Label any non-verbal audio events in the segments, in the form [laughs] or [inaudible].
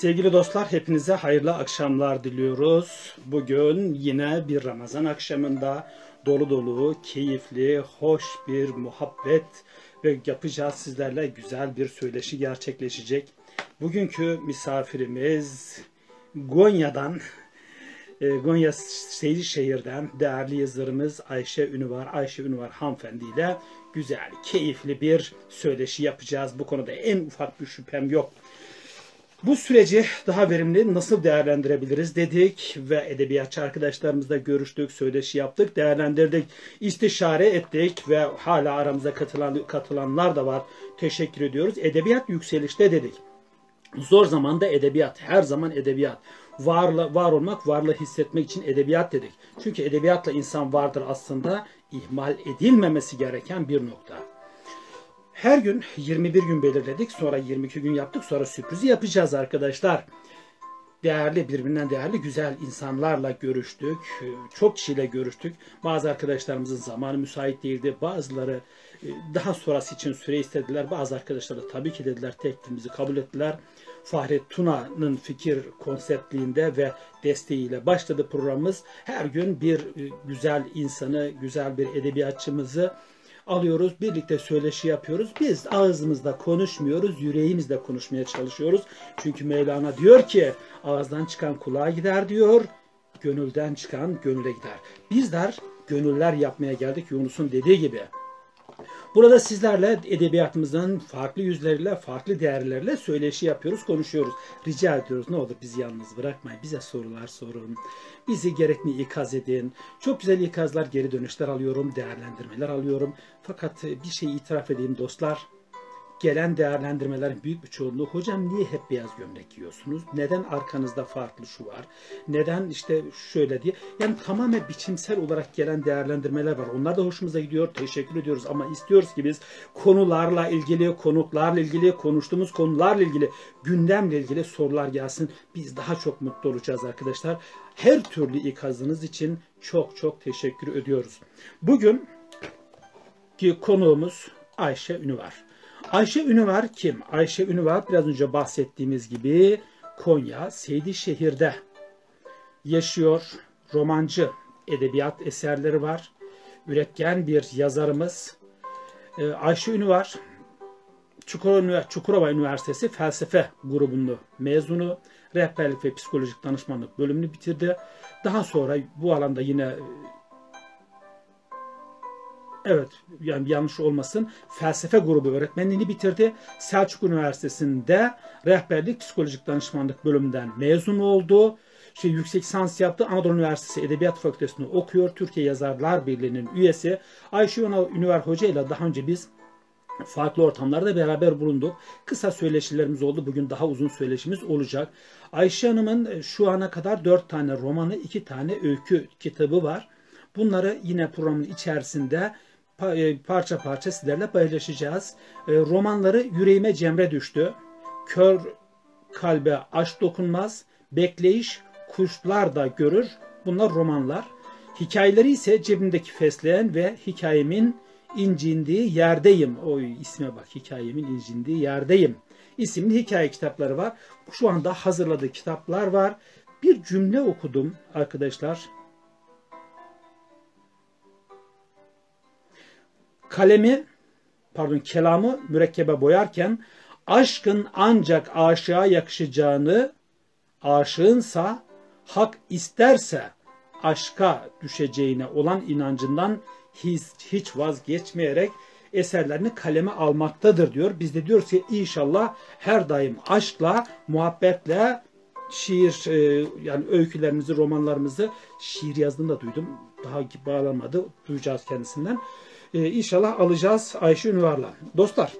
Sevgili dostlar hepinize hayırlı akşamlar diliyoruz. Bugün yine bir Ramazan akşamında dolu dolu, keyifli, hoş bir muhabbet ve yapacağız sizlerle güzel bir söyleşi gerçekleşecek. Bugünkü misafirimiz Gonya'dan, e, Gonya Seydişehir'den değerli yazarımız Ayşe Ünüvar, Ayşe Ünüvar hanımefendi ile güzel, keyifli bir söyleşi yapacağız. Bu konuda en ufak bir şüphem yok. Bu süreci daha verimli nasıl değerlendirebiliriz dedik ve edebiyatçı arkadaşlarımızla görüştük, söyleşi yaptık, değerlendirdik, istişare ettik ve hala aramıza katılan, katılanlar da var. Teşekkür ediyoruz. Edebiyat yükselişte dedik. Zor zamanda edebiyat, her zaman edebiyat. Varla, var olmak, varlığı hissetmek için edebiyat dedik. Çünkü edebiyatla insan vardır aslında ihmal edilmemesi gereken bir nokta. Her gün 21 gün belirledik. Sonra 22 gün yaptık. Sonra sürprizi yapacağız arkadaşlar. Değerli, birbirinden değerli, güzel insanlarla görüştük. Çok kişiyle görüştük. Bazı arkadaşlarımızın zamanı müsait değildi. Bazıları e, daha sonrası için süre istediler. Bazı arkadaşlar da tabii ki dediler teklifimizi kabul ettiler. Fahret Tuna'nın fikir konseptliğinde ve desteğiyle başladı programımız. Her gün bir e, güzel insanı, güzel bir edebiyatçımızı alıyoruz, birlikte söyleşi yapıyoruz. Biz ağzımızda konuşmuyoruz, yüreğimizle konuşmaya çalışıyoruz. Çünkü Mevlana diyor ki ağızdan çıkan kulağa gider diyor, gönülden çıkan gönüle gider. Bizler gönüller yapmaya geldik Yunus'un dediği gibi. Burada sizlerle edebiyatımızın farklı yüzleriyle, farklı değerlerle söyleşi yapıyoruz, konuşuyoruz. Rica ediyoruz ne olur bizi yalnız bırakmayın. Bize sorular sorun. Bizi gerekli ikaz edin. Çok güzel ikazlar, geri dönüşler alıyorum, değerlendirmeler alıyorum. Fakat bir şey itiraf edeyim dostlar gelen değerlendirmelerin büyük bir çoğunluğu hocam niye hep beyaz gömlek giyiyorsunuz? Neden arkanızda farklı şu var? Neden işte şöyle diye. Yani tamamen biçimsel olarak gelen değerlendirmeler var. Onlar da hoşumuza gidiyor. Teşekkür ediyoruz ama istiyoruz ki biz konularla ilgili, konuklarla ilgili, konuştuğumuz konularla ilgili, gündemle ilgili sorular gelsin. Biz daha çok mutlu olacağız arkadaşlar. Her türlü ikazınız için çok çok teşekkür ediyoruz. Bugün ki konuğumuz Ayşe Ünüvar. Ayşe Ünüvar kim? Ayşe Ünüvar biraz önce bahsettiğimiz gibi Konya Seydişehir'de yaşıyor. Romancı edebiyat eserleri var. Üretken bir yazarımız. Ee, Ayşe Ünüvar Çukurova Üniversitesi felsefe grubunu mezunu. Rehberlik ve psikolojik danışmanlık bölümünü bitirdi. Daha sonra bu alanda yine Evet yani yanlış olmasın felsefe grubu öğretmenliğini bitirdi. Selçuk Üniversitesi'nde rehberlik psikolojik danışmanlık bölümünden mezun oldu. Şey, yüksek lisans yaptı. Anadolu Üniversitesi Edebiyat Fakültesi'nde okuyor. Türkiye Yazarlar Birliği'nin üyesi. Ayşe Ünver Hoca ile daha önce biz farklı ortamlarda beraber bulunduk. Kısa söyleşilerimiz oldu. Bugün daha uzun söyleşimiz olacak. Ayşe Hanım'ın şu ana kadar dört tane romanı, iki tane öykü kitabı var. Bunları yine programın içerisinde e, parça parça sizlerle paylaşacağız. E, romanları yüreğime cemre düştü. Kör kalbe aşk dokunmaz. Bekleyiş kuşlar da görür. Bunlar romanlar. Hikayeleri ise cebimdeki fesleğen ve hikayemin incindiği yerdeyim. O isme bak hikayemin incindiği yerdeyim. İsimli hikaye kitapları var. Şu anda hazırladığı kitaplar var. Bir cümle okudum arkadaşlar. Kalemi pardon kelamı mürekkebe boyarken aşkın ancak aşığa yakışacağını aşığınsa hak isterse aşka düşeceğine olan inancından hiç, hiç vazgeçmeyerek eserlerini kaleme almaktadır diyor. Biz de diyoruz ki inşallah her daim aşkla, muhabbetle şiir e, yani öykülerimizi, romanlarımızı şiir yazdığını da duydum. Daha bağlanmadı. Duyacağız kendisinden e, inşallah alacağız Ayşe Ünvar'la. Dostlar,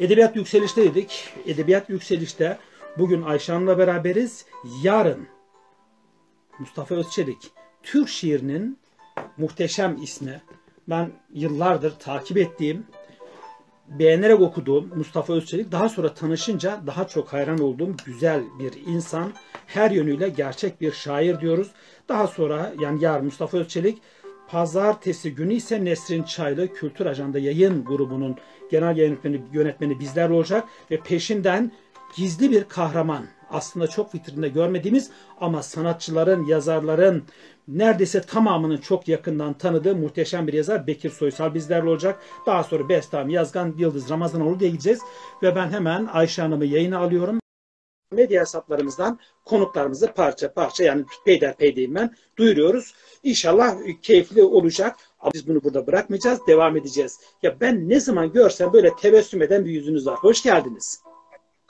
edebiyat yükselişte dedik. Edebiyat yükselişte bugün Ayşe Hanım'la beraberiz. Yarın Mustafa Özçelik Türk şiirinin muhteşem ismi. Ben yıllardır takip ettiğim, beğenerek okuduğum Mustafa Özçelik daha sonra tanışınca daha çok hayran olduğum güzel bir insan. Her yönüyle gerçek bir şair diyoruz. Daha sonra yani yarın Mustafa Özçelik Pazartesi günü ise Nesrin Çaylı Kültür Ajanda Yayın grubunun genel yönetmeni, yönetmeni bizler olacak ve peşinden gizli bir kahraman. Aslında çok vitrinde görmediğimiz ama sanatçıların, yazarların neredeyse tamamının çok yakından tanıdığı muhteşem bir yazar Bekir Soysal bizlerle olacak. Daha sonra Bestam, Yazgan, Yıldız, Ramazanoğlu diye gideceğiz. Ve ben hemen Ayşe Hanım'ı yayına alıyorum. Medya hesaplarımızdan konuklarımızı parça parça yani peyderpey diyeyim ben duyuruyoruz. İnşallah keyifli olacak. Ama biz bunu burada bırakmayacağız. Devam edeceğiz. Ya ben ne zaman görsem böyle tebessüm eden bir yüzünüz var. Hoş geldiniz.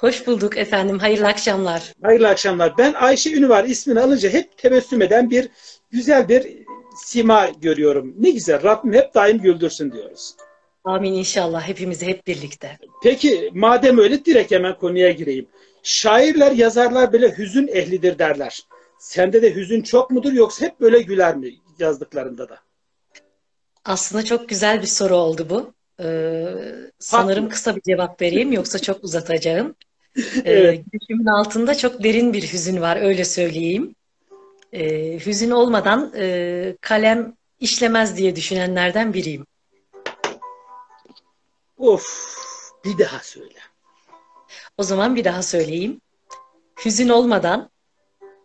Hoş bulduk efendim. Hayırlı akşamlar. Hayırlı akşamlar. Ben Ayşe Ünüvar ismini alınca hep tebessüm eden bir güzel bir sima görüyorum. Ne güzel. Rabbim hep daim güldürsün diyoruz. Amin inşallah. Hepimizi hep birlikte. Peki madem öyle direkt hemen konuya gireyim. Şairler, yazarlar böyle hüzün ehlidir derler. Sende de hüzün çok mudur yoksa hep böyle güler mi yazdıklarında da? Aslında çok güzel bir soru oldu bu. Ee, sanırım kısa bir cevap vereyim yoksa çok uzatacağım. [laughs] evet. Gülüşümün altında çok derin bir hüzün var öyle söyleyeyim. Ee, hüzün olmadan e, kalem işlemez diye düşünenlerden biriyim. Of bir daha söyle. O zaman bir daha söyleyeyim. Hüzün olmadan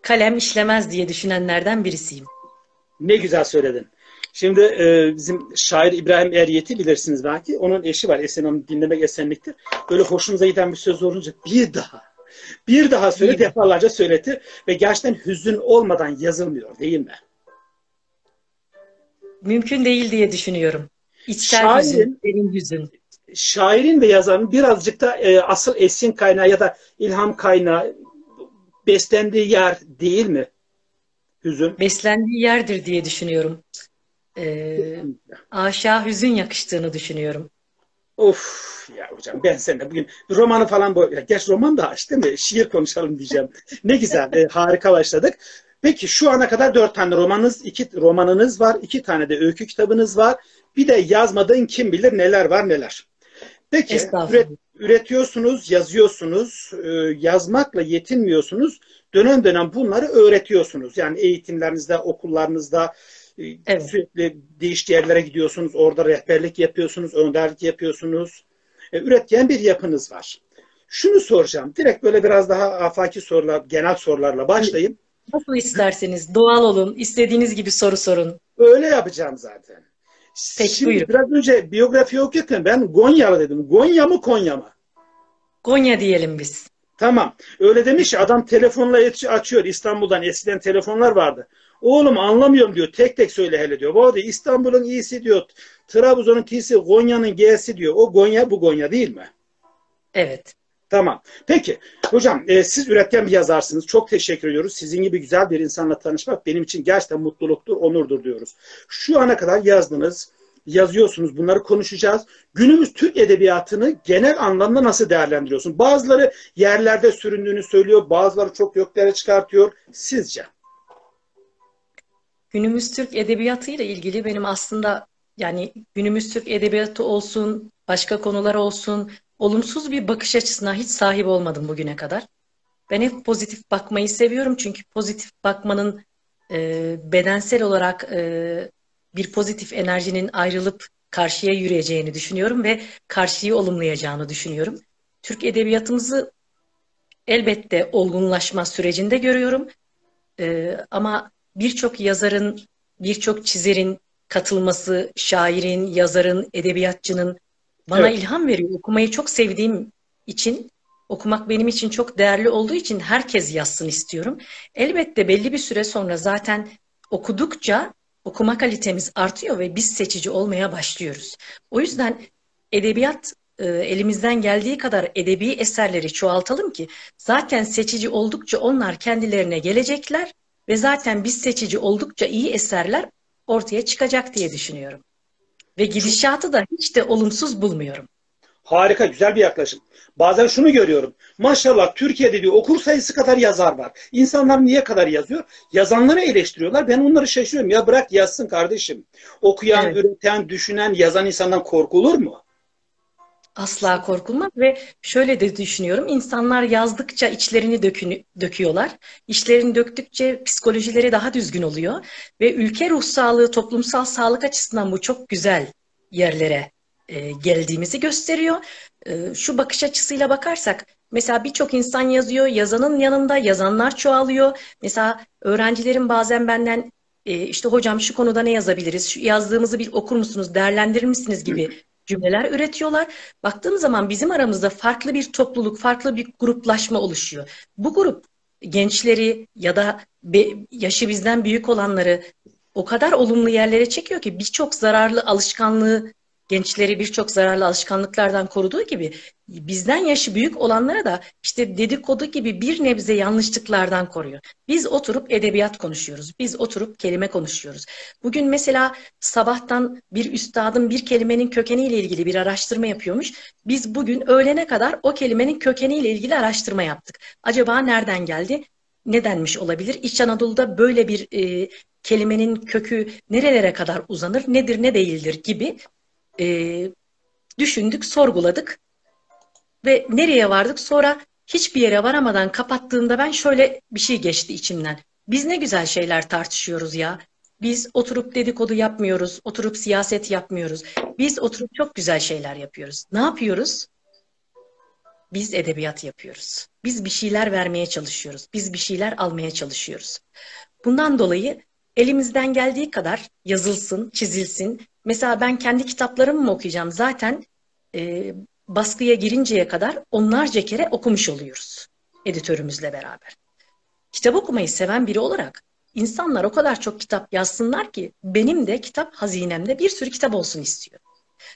kalem işlemez diye düşünenlerden birisiyim. Ne güzel söyledin. Şimdi e, bizim şair İbrahim Eryet'i bilirsiniz belki. Onun eşi var. Esen onu dinlemek esenliktir. Böyle hoşunuza giden bir söz olunca bir daha, bir daha söyle defalarca söyleti ve gerçekten hüzün olmadan yazılmıyor değil mi? Mümkün değil diye düşünüyorum. İçsel şairin, hüzün, derin hüzün. Şairin ve yazarın birazcık da e, asıl esin kaynağı ya da ilham kaynağı beslendiği yer değil mi? Hüzün. Beslendiği yerdir diye düşünüyorum e, aşağı hüzün yakıştığını düşünüyorum. Of ya hocam ben seninle bugün romanı falan. Ya, geç roman da aç değil mi? Şiir konuşalım diyeceğim. [laughs] ne güzel, e, harika başladık. Peki şu ana kadar dört tane romanınız, iki romanınız var, iki tane de öykü kitabınız var. Bir de yazmadığın kim bilir neler var neler. Peki üret, üretiyorsunuz, yazıyorsunuz, e, yazmakla yetinmiyorsunuz. Dönem dönem bunları öğretiyorsunuz. Yani eğitimlerinizde, okullarınızda, Evet. Sürekli değişik yerlere gidiyorsunuz. Orada rehberlik yapıyorsunuz, önderlik yapıyorsunuz. E, üretken bir yapınız var. Şunu soracağım. Direkt böyle biraz daha afaki sorular, genel sorularla başlayayım. Nasıl isterseniz. Doğal olun. istediğiniz gibi soru sorun. Öyle yapacağım zaten. Peki Şimdi buyurun. biraz önce biyografi okurken ben Gonyalı dedim. Gonya mı Konya mı? Gonya diyelim biz. Tamam. Öyle demiş adam telefonla açıyor İstanbul'dan. Eskiden telefonlar vardı. Oğlum anlamıyorum diyor. Tek tek söyle hele diyor. Bu diyor İstanbul'un iyisi diyor. Trabzon'un T'si, Gonya'nın G'si diyor. O Gonya bu Gonya değil mi? Evet. Tamam. Peki. Hocam e, siz üretken bir yazarsınız. Çok teşekkür ediyoruz. Sizin gibi güzel bir insanla tanışmak benim için gerçekten mutluluktur, onurdur diyoruz. Şu ana kadar yazdınız, yazıyorsunuz. Bunları konuşacağız. Günümüz Türk edebiyatını genel anlamda nasıl değerlendiriyorsun? Bazıları yerlerde süründüğünü söylüyor. Bazıları çok göklere çıkartıyor. Sizce? günümüz Türk edebiyatı ile ilgili benim aslında yani günümüz Türk edebiyatı olsun, başka konular olsun, olumsuz bir bakış açısına hiç sahip olmadım bugüne kadar. Ben hep pozitif bakmayı seviyorum çünkü pozitif bakmanın e, bedensel olarak e, bir pozitif enerjinin ayrılıp karşıya yürüyeceğini düşünüyorum ve karşıyı olumlayacağını düşünüyorum. Türk edebiyatımızı elbette olgunlaşma sürecinde görüyorum. E, ama birçok yazarın, birçok çizerin katılması, şairin, yazarın, edebiyatçının bana evet. ilham veriyor. Okumayı çok sevdiğim için, okumak benim için çok değerli olduğu için herkes yazsın istiyorum. Elbette belli bir süre sonra zaten okudukça okuma kalitemiz artıyor ve biz seçici olmaya başlıyoruz. O yüzden edebiyat e, elimizden geldiği kadar edebi eserleri çoğaltalım ki zaten seçici oldukça onlar kendilerine gelecekler ve zaten biz seçici oldukça iyi eserler ortaya çıkacak diye düşünüyorum. Ve gidişatı da hiç de olumsuz bulmuyorum. Harika, güzel bir yaklaşım. Bazen şunu görüyorum. Maşallah Türkiye'de diyor okur sayısı kadar yazar var. İnsanlar niye kadar yazıyor? Yazanları eleştiriyorlar. Ben onları şaşırıyorum. Ya bırak yazsın kardeşim. Okuyan, evet. üreten, düşünen, yazan insandan korkulur mu? Asla korkulmaz ve şöyle de düşünüyorum. İnsanlar yazdıkça içlerini dökün, döküyorlar. İçlerini döktükçe psikolojileri daha düzgün oluyor. Ve ülke ruh sağlığı, toplumsal sağlık açısından bu çok güzel yerlere e, geldiğimizi gösteriyor. E, şu bakış açısıyla bakarsak Mesela birçok insan yazıyor, yazanın yanında yazanlar çoğalıyor. Mesela öğrencilerim bazen benden e, işte hocam şu konuda ne yazabiliriz, şu yazdığımızı bir okur musunuz, değerlendirir misiniz gibi cümleler üretiyorlar. Baktığım zaman bizim aramızda farklı bir topluluk, farklı bir gruplaşma oluşuyor. Bu grup gençleri ya da yaşı bizden büyük olanları o kadar olumlu yerlere çekiyor ki birçok zararlı alışkanlığı gençleri birçok zararlı alışkanlıklardan koruduğu gibi bizden yaşı büyük olanlara da işte dedikodu gibi bir nebze yanlışlıklardan koruyor. Biz oturup edebiyat konuşuyoruz. Biz oturup kelime konuşuyoruz. Bugün mesela sabahtan bir üstadın bir kelimenin kökeniyle ilgili bir araştırma yapıyormuş. Biz bugün öğlene kadar o kelimenin kökeniyle ilgili araştırma yaptık. Acaba nereden geldi? Ne denmiş olabilir? İç Anadolu'da böyle bir e, kelimenin kökü nerelere kadar uzanır, nedir ne değildir gibi e, düşündük, sorguladık ve nereye vardık? Sonra hiçbir yere varamadan kapattığımda ben şöyle bir şey geçti içimden. Biz ne güzel şeyler tartışıyoruz ya. Biz oturup dedikodu yapmıyoruz, oturup siyaset yapmıyoruz. Biz oturup çok güzel şeyler yapıyoruz. Ne yapıyoruz? Biz edebiyat yapıyoruz. Biz bir şeyler vermeye çalışıyoruz. Biz bir şeyler almaya çalışıyoruz. Bundan dolayı elimizden geldiği kadar yazılsın, çizilsin. Mesela ben kendi kitaplarımı mı okuyacağım? Zaten e, baskıya girinceye kadar onlarca kere okumuş oluyoruz editörümüzle beraber. Kitap okumayı seven biri olarak insanlar o kadar çok kitap yazsınlar ki benim de kitap hazinemde bir sürü kitap olsun istiyorum.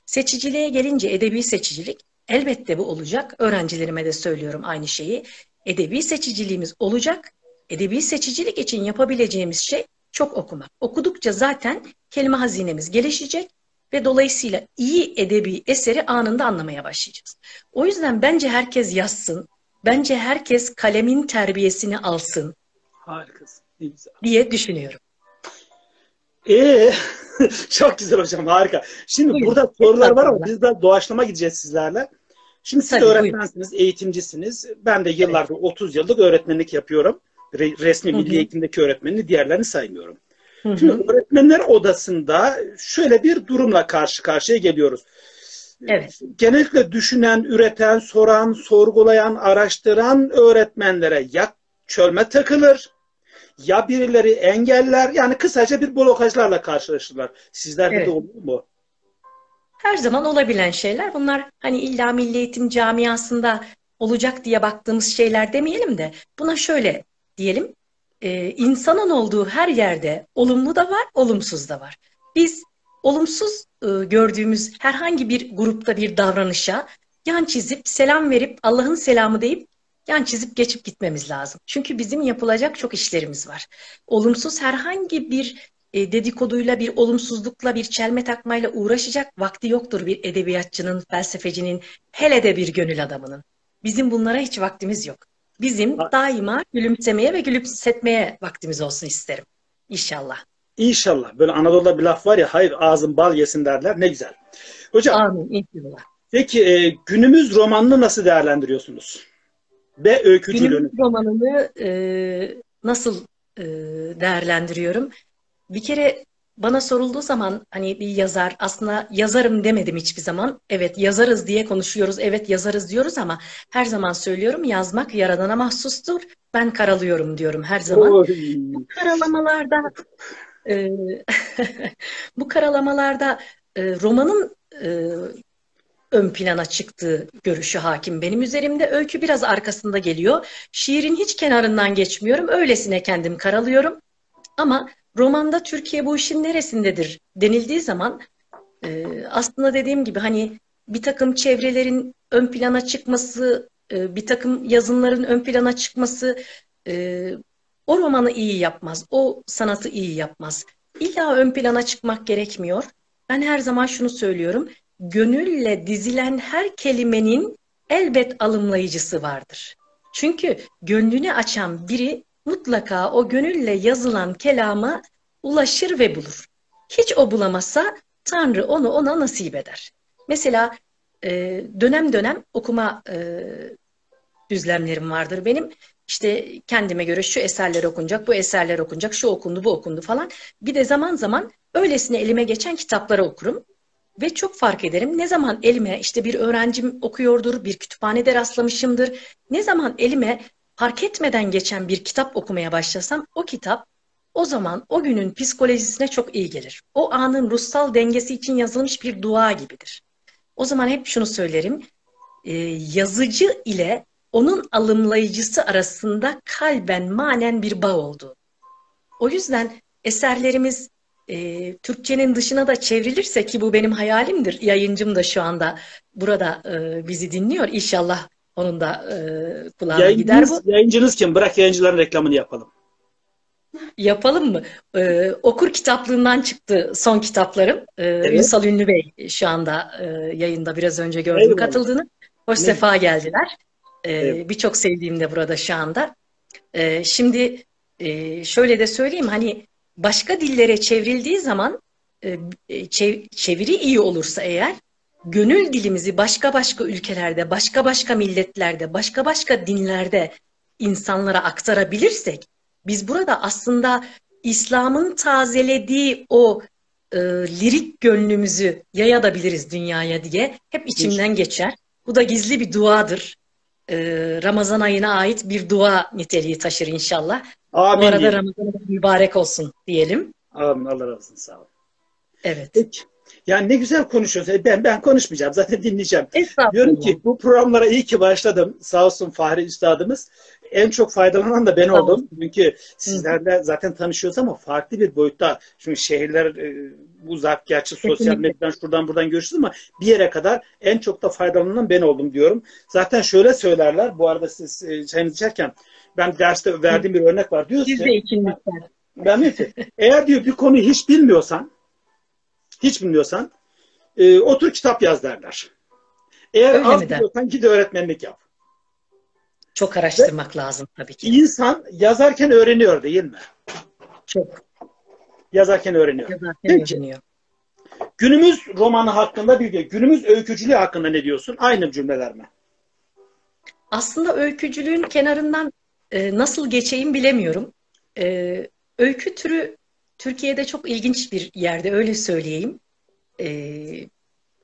Seçiciliğe gelince edebi seçicilik elbette bu olacak. Öğrencilerime de söylüyorum aynı şeyi. Edebi seçiciliğimiz olacak. Edebi seçicilik için yapabileceğimiz şey çok okumak. Okudukça zaten kelime hazinemiz gelişecek ve dolayısıyla iyi edebi eseri anında anlamaya başlayacağız. O yüzden bence herkes yazsın. Bence herkes kalemin terbiyesini alsın. Harikasın. Diye düşünüyorum. Ee, [laughs] çok güzel hocam harika. Şimdi buyurun. burada sorular var ama biz de doğaçlama gideceğiz sizlerle. Şimdi siz Tabii, öğretmensiniz, buyurun. eğitimcisiniz. Ben de yıllardır evet. 30 yıllık öğretmenlik yapıyorum resmi milli eğitimdeki öğretmenini diğerlerini saymıyorum. Hı hı. Şimdi öğretmenler odasında şöyle bir durumla karşı karşıya geliyoruz. Evet. Genellikle düşünen, üreten, soran, sorgulayan, araştıran öğretmenlere ya çölme takılır ya birileri engeller yani kısaca bir blokajlarla karşılaşırlar. Sizlerde evet. de oluyor mu? Her zaman olabilen şeyler. Bunlar hani illa milli eğitim camiasında olacak diye baktığımız şeyler demeyelim de buna şöyle diyelim e, insanın olduğu her yerde olumlu da var, olumsuz da var. Biz olumsuz e, gördüğümüz herhangi bir grupta bir davranışa yan çizip selam verip Allah'ın selamı deyip yan çizip geçip gitmemiz lazım. Çünkü bizim yapılacak çok işlerimiz var. Olumsuz herhangi bir e, dedikoduyla, bir olumsuzlukla, bir çelme takmayla uğraşacak vakti yoktur bir edebiyatçının, felsefecinin, hele de bir gönül adamının. Bizim bunlara hiç vaktimiz yok. Bizim daima gülümsemeye ve gülümsetmeye vaktimiz olsun isterim. İnşallah. İnşallah. Böyle Anadolu'da bir laf var ya hayır ağzın bal yesin derler. Ne güzel. Hocam. Amin. İnşallah. Peki e, günümüz romanını nasıl değerlendiriyorsunuz? Ve öykücülüğünü. Günümüz romanını e, nasıl e, değerlendiriyorum? Bir kere bana sorulduğu zaman hani bir yazar aslında yazarım demedim hiçbir zaman. Evet yazarız diye konuşuyoruz. Evet yazarız diyoruz ama her zaman söylüyorum yazmak yaradana mahsustur. Ben karalıyorum diyorum her zaman. Bu karalamalarda e, [laughs] bu karalamalarda e, romanın e, ön plana çıktığı görüşü hakim benim üzerimde. Öykü biraz arkasında geliyor. Şiirin hiç kenarından geçmiyorum. Öylesine kendim karalıyorum. Ama romanda Türkiye bu işin neresindedir denildiği zaman e, aslında dediğim gibi hani bir takım çevrelerin ön plana çıkması, e, bir takım yazınların ön plana çıkması e, o romanı iyi yapmaz, o sanatı iyi yapmaz. İlla ön plana çıkmak gerekmiyor. Ben her zaman şunu söylüyorum. Gönülle dizilen her kelimenin elbet alımlayıcısı vardır. Çünkü gönlünü açan biri mutlaka o gönülle yazılan kelama ulaşır ve bulur. Hiç o bulamazsa Tanrı onu ona nasip eder. Mesela e, dönem dönem okuma e, düzlemlerim vardır benim. İşte kendime göre şu eserler okunacak, bu eserler okunacak, şu okundu, bu okundu falan. Bir de zaman zaman öylesine elime geçen kitapları okurum. Ve çok fark ederim. Ne zaman elime işte bir öğrencim okuyordur, bir kütüphanede rastlamışımdır. Ne zaman elime fark etmeden geçen bir kitap okumaya başlasam o kitap o zaman o günün psikolojisine çok iyi gelir. O anın ruhsal dengesi için yazılmış bir dua gibidir. O zaman hep şunu söylerim. E, yazıcı ile onun alımlayıcısı arasında kalben manen bir bağ oldu. O yüzden eserlerimiz e, Türkçenin dışına da çevrilirse ki bu benim hayalimdir. Yayıncım da şu anda burada e, bizi dinliyor. İnşallah onun da e, kulağına yayıncınız, gider bu. Yayıncınız kim? Bırak yayıncıların reklamını yapalım. Yapalım mı? Ee, okur kitaplığından çıktı son kitaplarım. Ee, Evet. Ünsal Ünlü Bey şu anda e, yayında biraz önce gördüm Eyvallah. katıldığını. Hoş Ne sefa geldiler. Ee, Evet. Birçok sevdiğim de burada şu anda. Ee, şimdi e, şöyle de söyleyeyim hani başka dillere çevrildiği zaman e, çev- çeviri iyi olursa eğer gönül dilimizi başka başka ülkelerde, başka başka milletlerde, başka başka dinlerde insanlara aktarabilirsek biz burada aslında İslam'ın tazelediği o e, lirik gönlümüzü yayabiliriz dünyaya diye hep içimden geçer. Bu da gizli bir duadır. E, Ramazan ayına ait bir dua niteliği taşır inşallah. Bu Amin. arada diyelim. Ramazan mübarek olsun diyelim. Amin. Allah razı olsun. Sağ olun. Evet. Peki. Yani ne güzel konuşuyorsun. E, Ben ben konuşmayacağım. Zaten dinleyeceğim. Diyorum ki bu programlara iyi ki başladım. Sağ olsun Fahri Üstadımız. En çok faydalanan da ben oldum. Çünkü sizlerle zaten tanışıyoruz ama farklı bir boyutta. Çünkü şehirler e, uzak gerçi sosyal Kesinlikle. medyadan şuradan buradan görüşürüz ama bir yere kadar en çok da faydalanan ben oldum diyorum. Zaten şöyle söylerler. Bu arada siz e, çayınızı içerken ben derste verdiğim bir örnek var. Diyoruz Siz ki de için lütfen. ben diyor ki eğer diyor bir konuyu hiç bilmiyorsan hiç bilmiyorsan e, otur kitap yaz derler. Eğer Öyle az biliyorsan git öğretmenlik yap. Çok araştırmak lazım tabii ki. İnsan yazarken öğreniyor değil mi? Çok Yazarken öğreniyor. yazarken Peki. öğreniyor. Günümüz romanı hakkında bir günümüz öykücülüğü hakkında ne diyorsun? Aynı cümleler mi? Aslında öykücülüğün kenarından e, nasıl geçeyim bilemiyorum. E, öykü türü Türkiye'de çok ilginç bir yerde öyle söyleyeyim. E,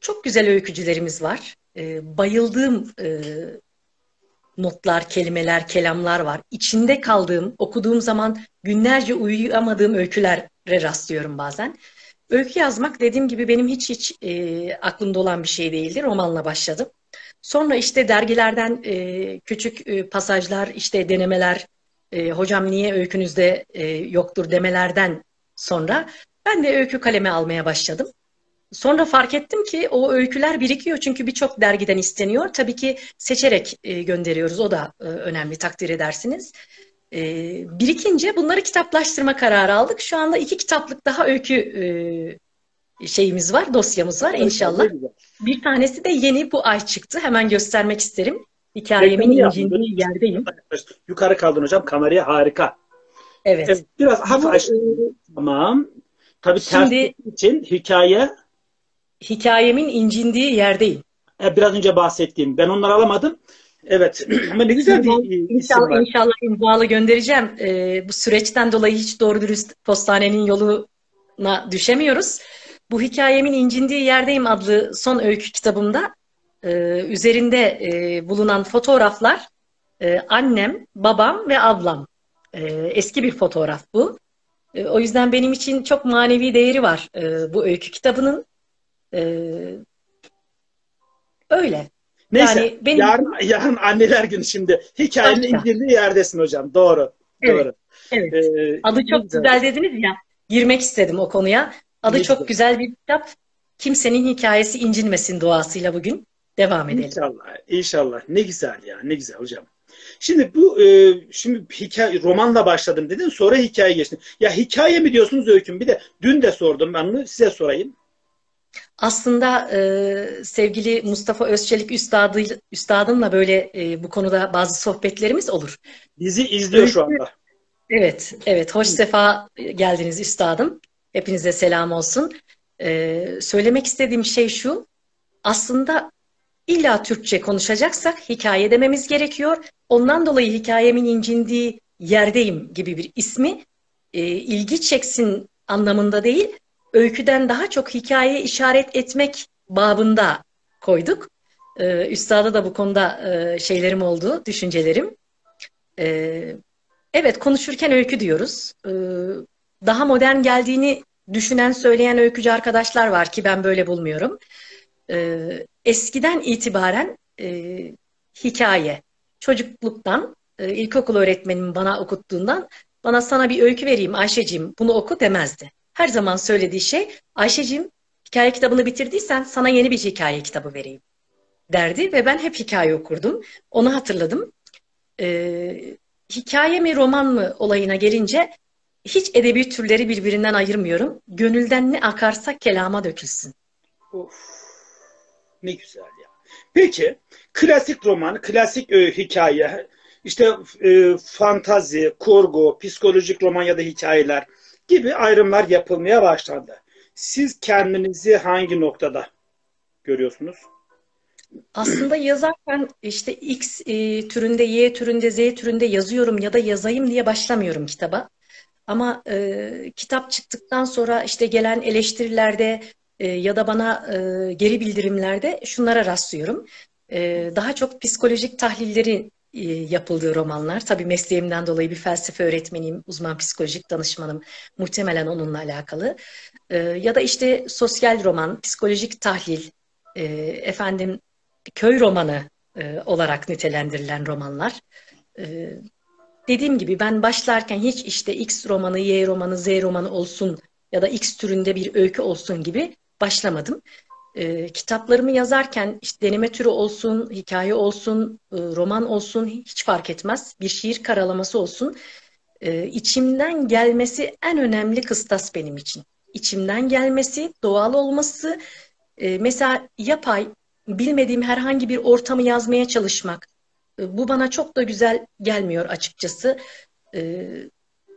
çok güzel öykücülerimiz var. E, bayıldığım e, notlar, kelimeler, kelamlar var. İçinde kaldığım, okuduğum zaman günlerce uyuyamadığım öykülere rastlıyorum bazen. Öykü yazmak dediğim gibi benim hiç hiç e, aklımda olan bir şey değildi. Romanla başladım. Sonra işte dergilerden e, küçük e, pasajlar, işte denemeler, e, hocam niye öykünüzde e, yoktur demelerden sonra ben de öykü kaleme almaya başladım. Sonra fark ettim ki o öyküler birikiyor çünkü birçok dergiden isteniyor. Tabii ki seçerek e, gönderiyoruz. O da e, önemli takdir edersiniz. E, birikince bunları kitaplaştırma kararı aldık. Şu anda iki kitaplık daha öykü şeyimiz var, dosyamız var inşallah. Bir tanesi de yeni bu ay çıktı. Hemen göstermek isterim. Hikayemin incindiği yerdeyim. Yukarı kaldın hocam kameraya harika. Evet. Evet, biraz hafif Bu, aç. e, Tamam. Tabii Şimdi- için hikaye hikayemin incindiği yerdeyim. e, biraz önce bahsettiğim. Ben onları alamadım. Evet. [clears throat] Ama ne güzel bir İnşallah, var. inşallah imzalı göndereceğim. Ee, bu süreçten dolayı hiç doğru dürüst postanenin yoluna düşemiyoruz. Bu hikayemin incindiği yerdeyim adlı son öykü kitabımda e, üzerinde e, bulunan fotoğraflar e, annem, babam ve ablam. E, eski bir fotoğraf bu. E, o yüzden benim için çok manevi değeri var e, bu öykü kitabının. E, öyle. Neyse. Yani benim- yarın, yarın anneler günü şimdi. Hikayenin Başka. indirdiği yerdesin hocam. Doğru. Evet, Doğru. Evet. Ee, Adı çok güzel dediniz ya. Girmek istedim o konuya. Adı çok güzel bir kitap. Kimsenin hikayesi incinmesin duasıyla bugün devam edelim. İnşallah. İnşallah. Ne güzel ya. Ne güzel hocam. Şimdi bu e, şimdi hikaye romanla başladım dedin sonra hikaye geçtin. Ya hikaye mi diyorsunuz öyküm? Bir de dün de sordum ben bunu size sorayım. Aslında e, sevgili Mustafa Özçelik üstadı, üstadımla böyle e, bu konuda bazı sohbetlerimiz olur. Bizi izliyor şu anda. Evet, evet. Hoş sefa geldiniz üstadım. Hepinize selam olsun. Ee, söylemek istediğim şey şu. Aslında illa Türkçe konuşacaksak hikaye dememiz gerekiyor. Ondan dolayı hikayemin incindiği yerdeyim gibi bir ismi e, ilgi çeksin anlamında değil, öyküden daha çok hikayeye işaret etmek babında koyduk. Ee, üstada da bu konuda e, şeylerim oldu, düşüncelerim. Ee, evet, konuşurken öykü diyoruz. Ee, daha modern geldiğini düşünen, söyleyen öykücü arkadaşlar var ki ben böyle bulmuyorum. Ee, eskiden itibaren e, hikaye, çocukluktan, e, ilkokul öğretmenim bana okuttuğundan bana sana bir öykü vereyim Ayşeciğim bunu oku demezdi. Her zaman söylediği şey Ayşeciğim hikaye kitabını bitirdiysen sana yeni bir hikaye kitabı vereyim derdi ve ben hep hikaye okurdum. Onu hatırladım. Ee, hikaye mi roman mı olayına gelince hiç edebi türleri birbirinden ayırmıyorum. Gönülden ne akarsa kelama dökülsün. Of, ne güzel ya. Peki klasik roman, klasik e, hikaye, işte e, fantazi, kurgu, psikolojik roman ya da hikayeler gibi ayrımlar yapılmaya başlandı. Siz kendinizi hangi noktada görüyorsunuz? Aslında yazarken işte X e, türünde, Y türünde, Z türünde yazıyorum ya da yazayım diye başlamıyorum kitaba. Ama e, kitap çıktıktan sonra işte gelen eleştirilerde e, ya da bana e, geri bildirimlerde şunlara rastlıyorum. E, daha çok psikolojik tahlilleri e, yapıldığı romanlar. Tabii mesleğimden dolayı bir felsefe öğretmeniyim, uzman psikolojik danışmanım. Muhtemelen onunla alakalı. E, ya da işte sosyal roman, psikolojik tahlil, e, efendim köy romanı e, olarak nitelendirilen romanlar. E, dediğim gibi ben başlarken hiç işte X romanı, Y romanı, Z romanı olsun ya da X türünde bir öykü olsun gibi başlamadım. E, kitaplarımı yazarken işte deneme türü olsun, hikaye olsun, e, roman olsun hiç fark etmez. Bir şiir karalaması olsun. E, içimden gelmesi en önemli kıstas benim için. İçimden gelmesi, doğal olması. E, mesela yapay, bilmediğim herhangi bir ortamı yazmaya çalışmak. E, bu bana çok da güzel gelmiyor açıkçası. E,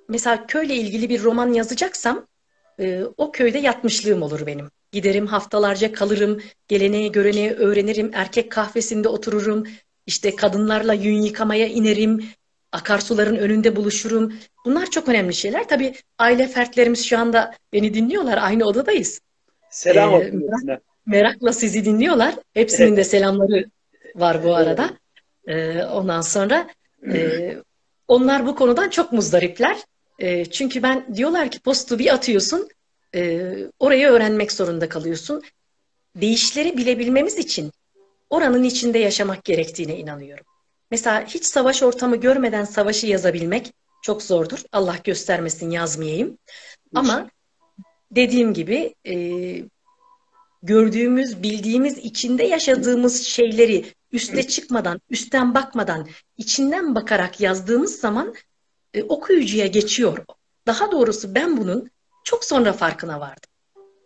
mesela köyle ilgili bir roman yazacaksam e, o köyde yatmışlığım olur benim. Giderim haftalarca kalırım, geleneği göreneği öğrenirim, erkek kahvesinde otururum, işte kadınlarla yün yıkamaya inerim, akarsuların önünde buluşurum. Bunlar çok önemli şeyler. Tabii aile fertlerimiz şu anda beni dinliyorlar, aynı odadayız. Selam ee, olsun. Merakla sizi dinliyorlar. Hepsinin evet. de selamları var bu arada. Ee, ondan sonra e, onlar bu konudan çok muzdaripler. E, çünkü ben diyorlar ki postu bir atıyorsun, e, orayı öğrenmek zorunda kalıyorsun. Değişleri bilebilmemiz için oranın içinde yaşamak gerektiğine inanıyorum. Mesela hiç savaş ortamı görmeden savaşı yazabilmek çok zordur. Allah göstermesin yazmayayım. Ama dediğim gibi e, gördüğümüz, bildiğimiz, içinde yaşadığımız şeyleri üste çıkmadan, üstten bakmadan, içinden bakarak yazdığımız zaman e, okuyucuya geçiyor. Daha doğrusu ben bunun çok sonra farkına vardım.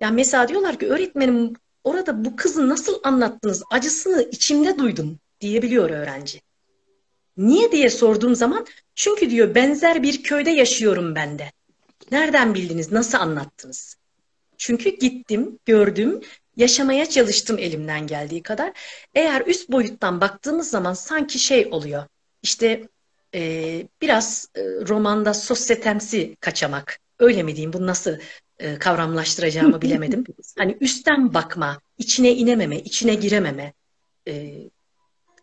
Yani mesela diyorlar ki öğretmenim orada bu kızı nasıl anlattınız? Acısını içimde duydum diyebiliyor öğrenci. Niye diye sorduğum zaman çünkü diyor benzer bir köyde yaşıyorum ben de. Nereden bildiniz? Nasıl anlattınız? Çünkü gittim, gördüm, yaşamaya çalıştım elimden geldiği kadar. Eğer üst boyuttan baktığımız zaman sanki şey oluyor. İşte e, biraz e, romanda sosyetemsi kaçamak. Öyle mi diyeyim? Bunu nasıl e, kavramlaştıracağımı [laughs] bilemedim. Hani üstten bakma, içine inememe, içine girememe. E,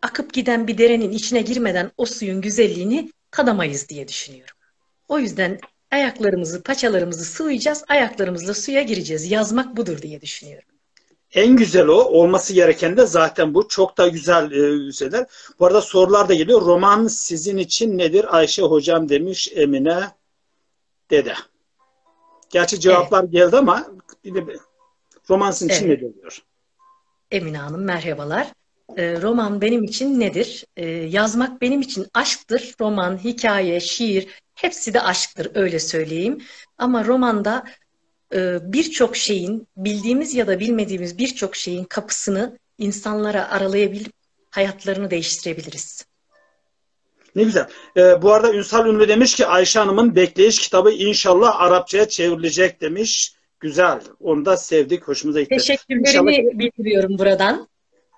akıp giden bir derenin içine girmeden o suyun güzelliğini tadamayız diye düşünüyorum. O yüzden ayaklarımızı, paçalarımızı sıvayacağız, ayaklarımızla suya gireceğiz. Yazmak budur diye düşünüyorum. En güzel o. Olması gereken de zaten bu. Çok da güzel e, şeyler. Bu arada sorular da geliyor. Roman sizin için nedir Ayşe hocam demiş Emine Dede. Gerçi cevaplar evet. geldi ama bir de roman sizin evet. için nedir diyor. Emine Hanım merhabalar. E, roman benim için nedir? E, yazmak benim için aşktır. Roman, hikaye, şiir hepsi de aşktır öyle söyleyeyim. Ama romanda e, birçok şeyin, bildiğimiz ya da bilmediğimiz birçok şeyin kapısını insanlara aralayabilip hayatlarını değiştirebiliriz. Ne güzel. Ee, bu arada Ünsal Ünlü demiş ki Ayşe Hanım'ın Bekleyiş kitabı inşallah Arapçaya çevrilecek demiş. Güzel. Onu da sevdik. Hoşumuza gitti. Teşekkürlerimi inşallah... bildiriyorum buradan.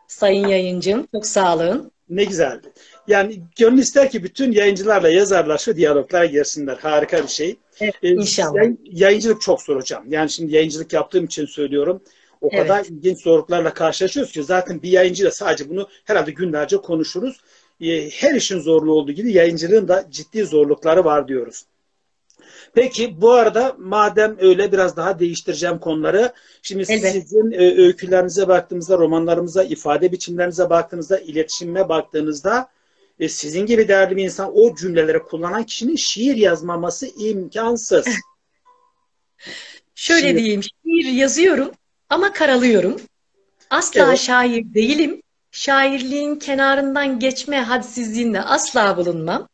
Sayın yayıncım. Çok sağ olun. Ne güzeldi. Yani gönül ister ki bütün yayıncılarla yazarlar şu diyaloglara girsinler. Harika bir şey. Evet, Ee, inşallah. yay- yayıncılık çok zor hocam. Yani şimdi yayıncılık yaptığım için söylüyorum. O Evet. kadar ilginç zorluklarla karşılaşıyoruz ki zaten bir yayıncıyla sadece bunu herhalde günlerce konuşuruz. Ee, Her işin zorluğu olduğu gibi yayıncılığın da ciddi zorlukları var diyoruz. Peki bu arada madem öyle biraz daha değiştireceğim konuları. Şimdi Elbette. sizin e, öykülerinize baktığımızda, romanlarımıza, ifade biçimlerinize baktığınızda, iletişime baktığınızda e, sizin gibi değerli bir insan o cümleleri kullanan kişinin şiir yazmaması imkansız. Şöyle Şiir. diyeyim, şiir yazıyorum ama karalıyorum. Asla Evet. şair değilim. Şairliğin kenarından geçme hadsizliğinde asla bulunmam.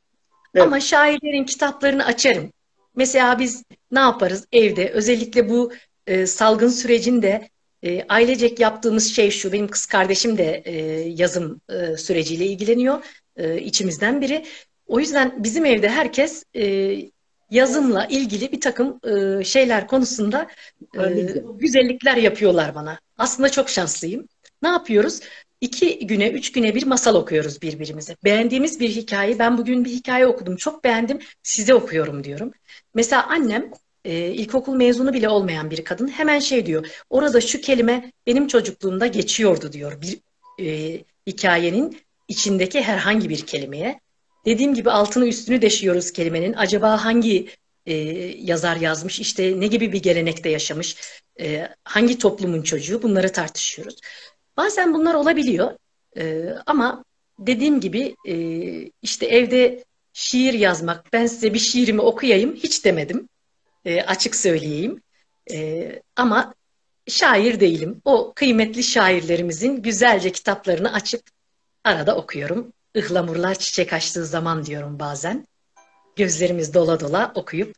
Evet. Ama şairlerin kitaplarını açarım. Mesela biz ne yaparız evde? Özellikle bu e, salgın sürecinde e, ailecek yaptığımız şey şu. Benim kız kardeşim de e, yazım e, süreciyle ilgileniyor. E, içimizden biri. O yüzden bizim evde herkes e, yazımla ilgili bir takım e, şeyler konusunda e, güzellikler yapıyorlar bana. Aslında çok şanslıyım. Ne yapıyoruz? İki güne, üç güne bir masal okuyoruz birbirimize. Beğendiğimiz bir hikaye, ben bugün bir hikaye okudum, çok beğendim, size okuyorum diyorum. Mesela annem, e, ilkokul mezunu bile olmayan bir kadın hemen şey diyor, orada şu kelime benim çocukluğumda geçiyordu diyor bir e, hikayenin içindeki herhangi bir kelimeye. Dediğim gibi altını üstünü deşiyoruz kelimenin. Acaba hangi e, yazar yazmış, işte ne gibi bir gelenekte yaşamış, e, hangi toplumun çocuğu bunları tartışıyoruz. Bazen bunlar olabiliyor Ee, ama dediğim gibi e, işte evde şiir yazmak, ben size bir şiirimi okuyayım hiç demedim. Ee, açık söyleyeyim. Ee, ama şair değilim. O kıymetli şairlerimizin güzelce kitaplarını açıp arada okuyorum. Ihlamurlar çiçek açtığı zaman diyorum bazen. Gözlerimiz dola dola okuyup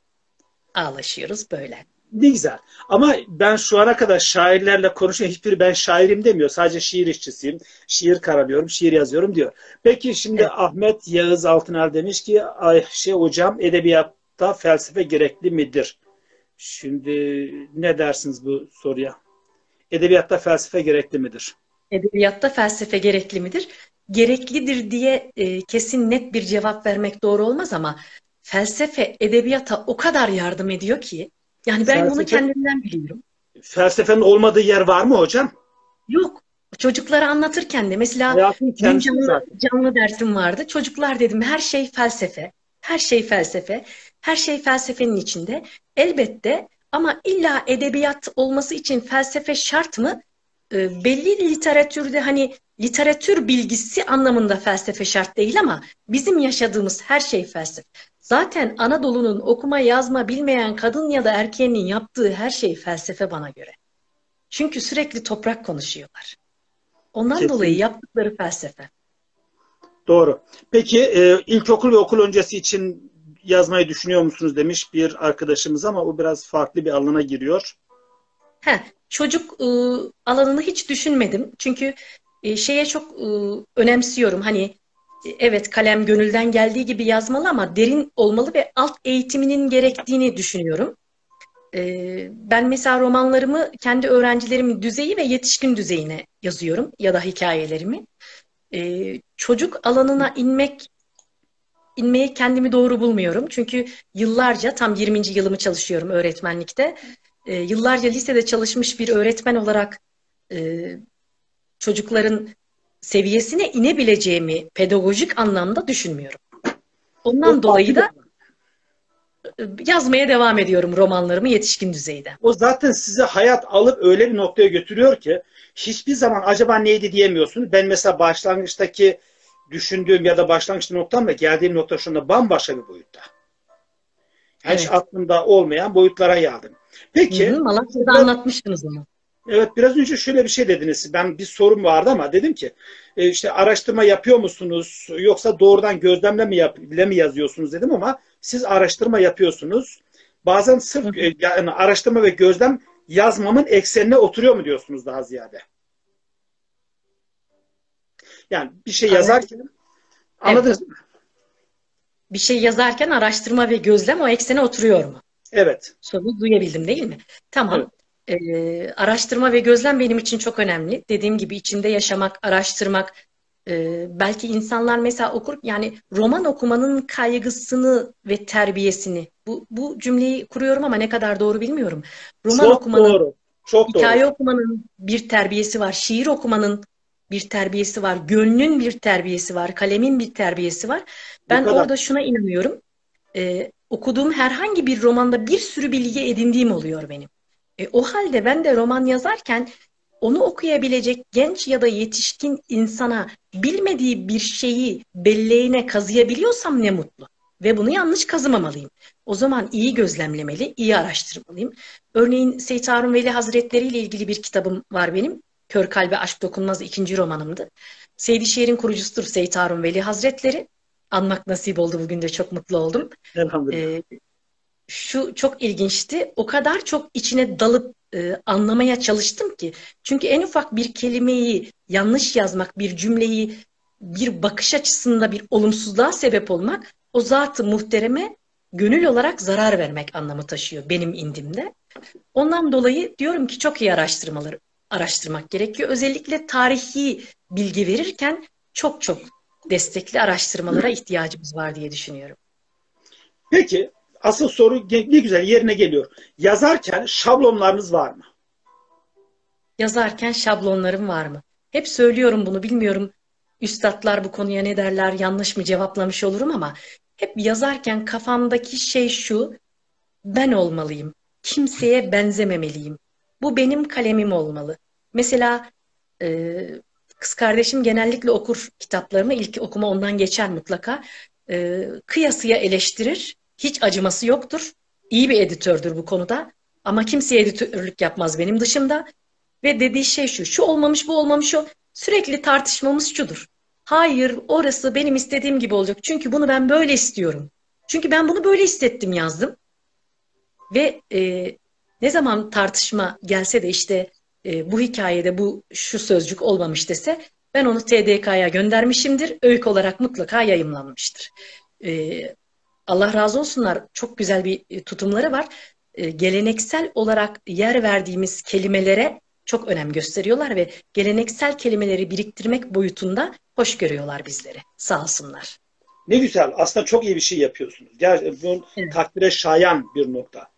ağlaşıyoruz böyle. Ne güzel. Ama ben şu ana kadar şairlerle konuşuyorum. Hiçbiri ben şairim demiyor. Sadece şiir işçisiyim. Şiir karalıyorum, şiir yazıyorum diyor. Peki şimdi Evet. Ahmet Yağız Altınal demiş ki Ayşe hocam edebiyatta felsefe gerekli midir? Şimdi ne dersiniz bu soruya? Edebiyatta felsefe gerekli midir? Edebiyatta felsefe gerekli midir? Gereklidir diye e, kesin net bir cevap vermek doğru olmaz ama felsefe edebiyata o kadar yardım ediyor ki yani ben bunu Felsefe- kendimden biliyorum. Felsefenin olmadığı yer var mı hocam? Yok. Çocuklara anlatırken de mesela dün canlı, canlı dersim vardı. Çocuklar dedim her şey felsefe. Her şey felsefe. Her şey felsefenin içinde. Elbette ama illa edebiyat olması için felsefe şart mı? Ee, belli literatürde hani literatür bilgisi anlamında felsefe şart değil ama bizim yaşadığımız her şey felsefe. Zaten Anadolu'nun okuma yazma bilmeyen kadın ya da erkeğinin yaptığı her şey felsefe bana göre. Çünkü sürekli toprak konuşuyorlar. Ondan Kesinlikle. dolayı yaptıkları felsefe. Doğru. Peki e, ilkokul ve okul öncesi için yazmayı düşünüyor musunuz demiş bir arkadaşımız ama o biraz farklı bir alana giriyor. He, çocuk ıı, alanını hiç düşünmedim. Çünkü e, şeye çok ıı, önemsiyorum. Hani e, evet kalem gönülden geldiği gibi yazmalı ama derin olmalı ve alt eğitiminin gerektiğini düşünüyorum. E, ben mesela romanlarımı kendi öğrencilerimin düzeyi ve yetişkin düzeyine yazıyorum ya da hikayelerimi. E, çocuk alanına inmek inmeyi kendimi doğru bulmuyorum. Çünkü yıllarca tam 20. yılımı çalışıyorum öğretmenlikte. E, yıllarca lisede çalışmış bir öğretmen olarak e, çocukların seviyesine inebileceğimi pedagojik anlamda düşünmüyorum. Ondan O dolayı da e, yazmaya devam ediyorum romanlarımı yetişkin düzeyde. O zaten size hayat alıp öyle bir noktaya götürüyor ki hiçbir zaman acaba neydi diyemiyorsunuz. Ben mesela başlangıçtaki düşündüğüm ya da başlangıçta noktamla geldiğim nokta şu anda bambaşka bir boyutta. Yani Hiç Evet. aklımda olmayan boyutlara geldim. Peki, Hı Malatya'da anlatmıştınız onu. Evet biraz önce şöyle bir şey dediniz. Ben bir sorum vardı ama dedim ki e, işte araştırma yapıyor musunuz yoksa doğrudan gözlemle mi, yap, mi yazıyorsunuz dedim ama siz araştırma yapıyorsunuz. Bazen sırf e, yani araştırma ve gözlem yazmamın eksenine oturuyor mu diyorsunuz daha ziyade? Yani bir şey Evet. yazarken anladınız mı? Bir şey yazarken araştırma ve gözlem o eksene oturuyor mu? Evet. Soruyu duyabildim değil mi? Tamam. Ee, araştırma ve gözlem benim için çok önemli. Dediğim gibi içinde yaşamak, araştırmak, Ee, belki insanlar mesela okur yani roman okumanın kaygısını ve terbiyesini bu bu cümleyi kuruyorum ama ne kadar doğru bilmiyorum. Roman Çok okumanın, doğru. Çok doğru. hikaye okumanın bir terbiyesi var, şiir okumanın bir terbiyesi var, gönlün bir terbiyesi var, kalemin bir terbiyesi var. Ben orada şuna inanıyorum. Ee, okuduğum herhangi bir romanda bir sürü bilgi edindiğim oluyor benim. E, o halde ben de roman yazarken onu okuyabilecek genç ya da yetişkin insana bilmediği bir şeyi belleğine kazıyabiliyorsam ne mutlu. Ve bunu yanlış kazımamalıyım. O zaman iyi gözlemlemeli, iyi araştırmalıyım. Örneğin Seyit Harun Veli Hazretleri ile ilgili bir kitabım var benim. Kör Kalbe Aşk Dokunmaz ikinci romanımdı. Seydişehir'in kurucusudur Seyit Harun Veli Hazretleri. Anmak nasip oldu bugün de çok mutlu oldum. Elhamdülillah. Ee, şu çok ilginçti. O kadar çok içine dalıp e, anlamaya çalıştım ki. Çünkü en ufak bir kelimeyi yanlış yazmak, bir cümleyi bir bakış açısında bir olumsuzluğa sebep olmak o zatı muhtereme gönül olarak zarar vermek anlamı taşıyor benim indimde. Ondan dolayı diyorum ki çok iyi araştırmaları araştırmak gerekiyor. Özellikle tarihi bilgi verirken çok çok destekli araştırmalara ihtiyacımız var diye düşünüyorum. Peki asıl soru ne güzel yerine geliyor. Yazarken şablonlarınız var mı? Yazarken şablonlarım var mı? Hep söylüyorum bunu bilmiyorum. Üstatlar bu konuya ne derler yanlış mı cevaplamış olurum ama hep yazarken kafamdaki şey şu. Ben olmalıyım. Kimseye benzememeliyim. Bu benim kalemim olmalı. Mesela e, kız kardeşim genellikle okur kitaplarımı. İlk okuma ondan geçer mutlaka. E, kıyasıya eleştirir. Hiç acıması yoktur. İyi bir editördür bu konuda. Ama kimseye editörlük yapmaz benim dışımda. Ve dediği şey şu. Şu olmamış bu olmamış o. Sürekli tartışmamız şudur. Hayır orası benim istediğim gibi olacak. Çünkü bunu ben böyle istiyorum. Çünkü ben bunu böyle hissettim yazdım. Ve e, ne zaman tartışma gelse de işte e, bu hikayede bu şu sözcük olmamış dese ben onu TDK'ya göndermişimdir. Öykü olarak mutlaka yayımlanmıştır. E, Allah razı olsunlar. Çok güzel bir e, tutumları var. E, geleneksel olarak yer verdiğimiz kelimelere çok önem gösteriyorlar ve geleneksel kelimeleri biriktirmek boyutunda hoş görüyorlar bizleri. Sağ olsunlar. Ne güzel. Aslında çok iyi bir şey yapıyorsunuz. Gerçekten Evet. takdire şayan bir nokta.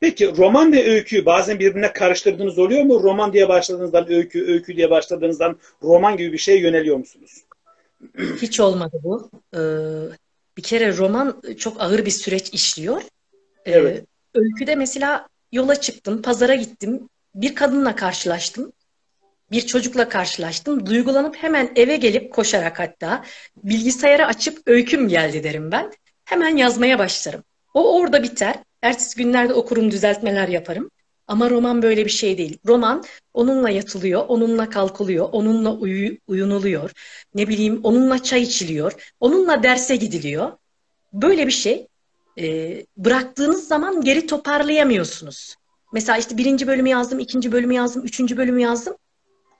Peki roman ve öyküyü bazen birbirine karıştırdığınız oluyor mu? Roman diye başladığınızdan öykü, öykü diye başladığınızdan roman gibi bir şeye yöneliyor musunuz? Hiç olmadı bu. Ee, bir kere roman çok ağır bir süreç işliyor. Ee, Evet. öyküde mesela yola çıktım, pazara gittim, bir kadınla karşılaştım, bir çocukla karşılaştım. Duygulanıp hemen eve gelip koşarak hatta bilgisayarı açıp öyküm geldi derim ben. Hemen yazmaya başlarım. O orada biter. Ertesi günlerde okurum, düzeltmeler yaparım. Ama roman böyle bir şey değil. Roman onunla yatılıyor, onunla kalkılıyor, onunla uyu- uyunuluyor. Ne bileyim onunla çay içiliyor, onunla derse gidiliyor. Böyle bir şey. Ee, bıraktığınız zaman geri toparlayamıyorsunuz. Mesela işte birinci bölümü yazdım, ikinci bölümü yazdım, üçüncü bölümü yazdım.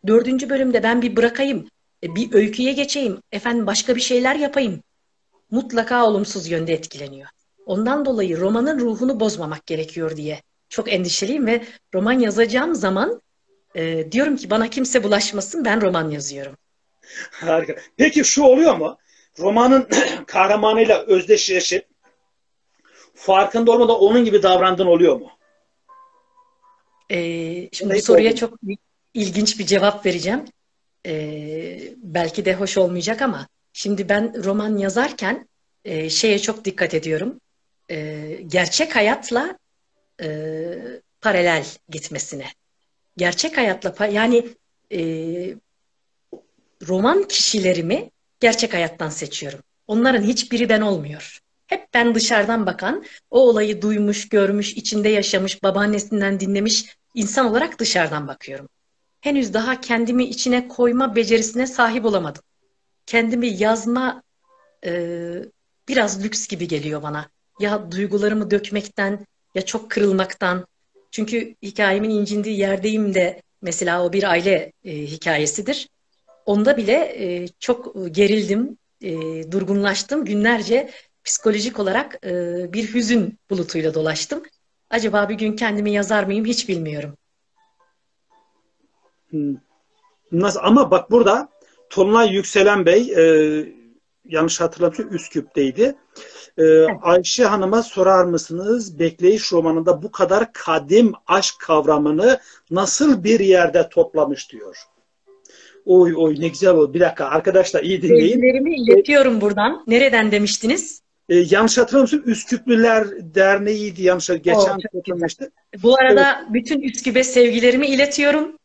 Dördüncü bölümde ben bir bırakayım, e, bir öyküye geçeyim, efendim başka bir şeyler yapayım. Mutlaka olumsuz yönde etkileniyor. Ondan dolayı romanın ruhunu bozmamak gerekiyor diye çok endişeliyim ve roman yazacağım zaman e, diyorum ki bana kimse bulaşmasın ben roman yazıyorum. Harika. Peki şu oluyor mu? Romanın [clears throat] kahramanıyla özdeşleşip farkında olmadan onun gibi davrandığın oluyor mu? E, şimdi bu soruya oldu. çok ilginç bir cevap vereceğim. E, belki de hoş olmayacak ama şimdi ben roman yazarken e, şeye çok dikkat ediyorum. E, gerçek hayatla e, paralel gitmesine. Gerçek hayatla yani e, roman kişilerimi gerçek hayattan seçiyorum. Onların hiçbiri ben olmuyor. Hep ben dışarıdan bakan, o olayı duymuş, görmüş, içinde yaşamış, babaannesinden dinlemiş insan olarak dışarıdan bakıyorum. Henüz daha kendimi içine koyma becerisine sahip olamadım. Kendimi yazma e, biraz lüks gibi geliyor bana. Ya duygularımı dökmekten, ya çok kırılmaktan. Çünkü hikayemin incindiği yerdeyim de mesela o bir aile e, hikayesidir. Onda bile e, çok gerildim, e, durgunlaştım. Günlerce psikolojik olarak e, bir hüzün bulutuyla dolaştım. Acaba bir gün kendimi yazar mıyım hiç bilmiyorum. Hmm. Nasıl? Ama bak burada Tolunay Yükselen Bey e, yanlış hatırlamıyorsam Üsküp'teydi. E, Ayşe Hanım'a sorar mısınız? Bekleyiş romanında bu kadar kadim aşk kavramını nasıl bir yerde toplamış diyor. Oy oy ne güzel oldu. Bir dakika arkadaşlar iyi dinleyin. Sevgilerimi iletiyorum buradan. Nereden demiştiniz? E, yanlış hatırlamıyorsam Üsküplüler Derneği'ydi yanlış geçen toplamıştı. Bu arada bütün Üsküp'e sevgilerimi iletiyorum.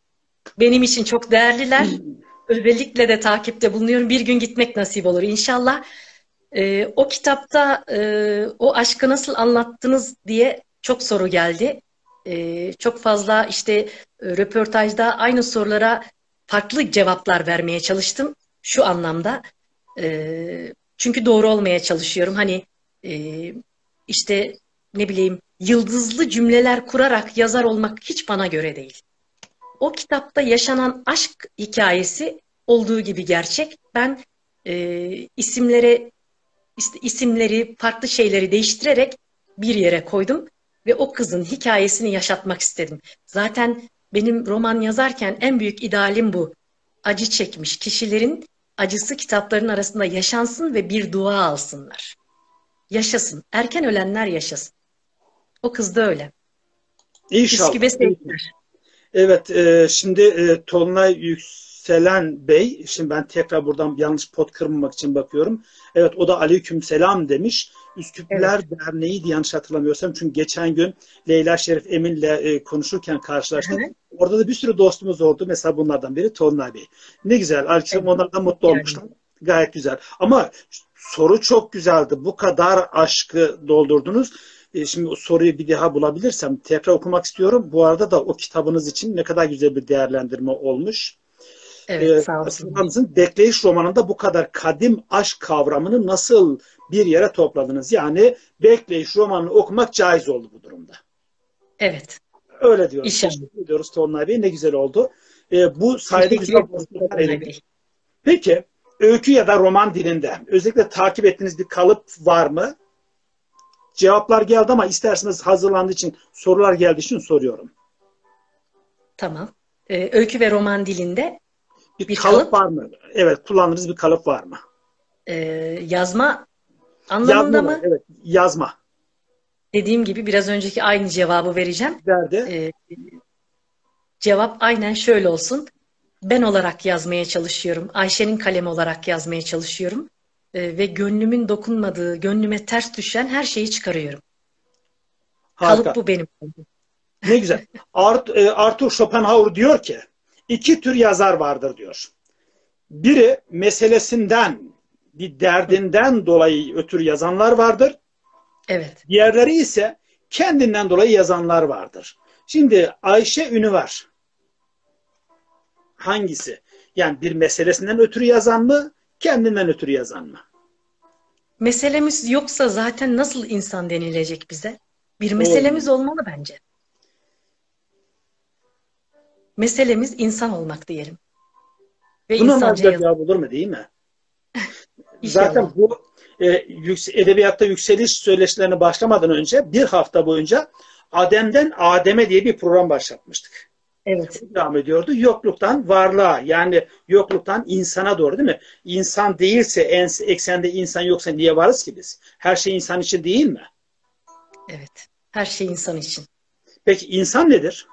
Benim için çok değerliler. [laughs] Özellikle de takipte bulunuyorum. Bir gün gitmek nasip olur inşallah. Ee, o kitapta e, o aşkı nasıl anlattınız diye çok soru geldi. Ee, çok fazla işte e, röportajda aynı sorulara farklı cevaplar vermeye çalıştım. Şu anlamda. Ee, çünkü doğru olmaya çalışıyorum. Hani e, işte ne bileyim yıldızlı cümleler kurarak yazar olmak hiç bana göre değil. O kitapta yaşanan aşk hikayesi olduğu gibi gerçek. Ben e, isimlere isimleri, farklı şeyleri değiştirerek bir yere koydum ve o kızın hikayesini yaşatmak istedim. Zaten benim roman yazarken en büyük idealim bu. Acı çekmiş kişilerin acısı kitapların arasında yaşansın ve bir dua alsınlar. Yaşasın. Erken ölenler yaşasın. O kız da öyle. İnşallah. Üsküp'e sevgiler. Evet, e, şimdi e, Tolunay Yükselen Bey, şimdi ben tekrar buradan yanlış pot kırmamak için bakıyorum. Evet, o da aleyküm selam demiş. Üsküplüler Derneği'ydi yanlış hatırlamıyorsam. Çünkü geçen gün Leyla Şerif Emin'le e, konuşurken karşılaştık. Orada da bir sürü dostumuz oldu. Mesela bunlardan biri Tolunay Bey. Ne güzel. Aleyküm Evet. onlar da mutlu Yani. olmuşlar. Gayet güzel. Ama soru çok güzeldi. Bu kadar aşkı doldurdunuz. E, Şimdi o soruyu bir daha bulabilirsem tekrar okumak istiyorum. Bu arada da o kitabınız için ne kadar güzel bir değerlendirme olmuş. Evet, Ee, sağ olsun. Bekleyiş romanında bu kadar kadim aşk kavramını nasıl bir yere topladınız? Yani Bekleyiş romanını okumak caiz oldu bu durumda. Evet. Öyle diyoruz. İnşallah. Teşekkür ediyoruz Tolunay Bey. Ne güzel oldu. Ee, bu sayede güzel. Bey. Peki öykü ya da roman dilinde özellikle takip ettiğiniz bir kalıp var mı? Cevaplar geldi ama isterseniz hazırlandığı için sorular geldiği için soruyorum. Tamam. Ee, öykü ve roman dilinde Bir, Bir kalıp, kalıp? var mı? Evet kullandığınız bir kalıp var mı? e, yazma anlamında Yazma mı? Evet yazma. Dediğim gibi biraz önceki aynı cevabı vereceğim. Verdi. Ee, cevap aynen şöyle olsun. Ben olarak yazmaya çalışıyorum. Ayşe'nin kalemi olarak yazmaya çalışıyorum. Ee, ve gönlümün dokunmadığı, gönlüme ters düşen her şeyi çıkarıyorum. Harika. Kalıp bu benim. Ne güzel. Art, e, Arthur Schopenhauer diyor ki iki tür yazar vardır diyor. Biri meselesinden bir derdinden dolayı ötürü yazanlar vardır. Evet. Diğerleri ise kendinden dolayı yazanlar vardır. Şimdi Ayşe Ünü var. Hangisi? Yani bir meselesinden ötürü yazan mı? Kendinden ötürü yazan mı? Meselemiz yoksa zaten nasıl insan denilecek bize? Bir meselemiz olmalı bence. Meselemiz insan olmak diyelim. Ve Bunun insanca yaz- cevap olur mu değil mi? [laughs] Zaten bu e, yüks- edebiyatta yükseliş söyleşilerine başlamadan önce bir hafta boyunca Adem'den Adem'e diye bir program başlatmıştık. Evet. Devam ediyordu. Yokluktan varlığa yani yokluktan insana doğru değil mi? İnsan değilse en, eksende insan yoksa niye varız ki biz? Her şey insan için değil mi? Evet. Her şey insan için. Peki insan nedir?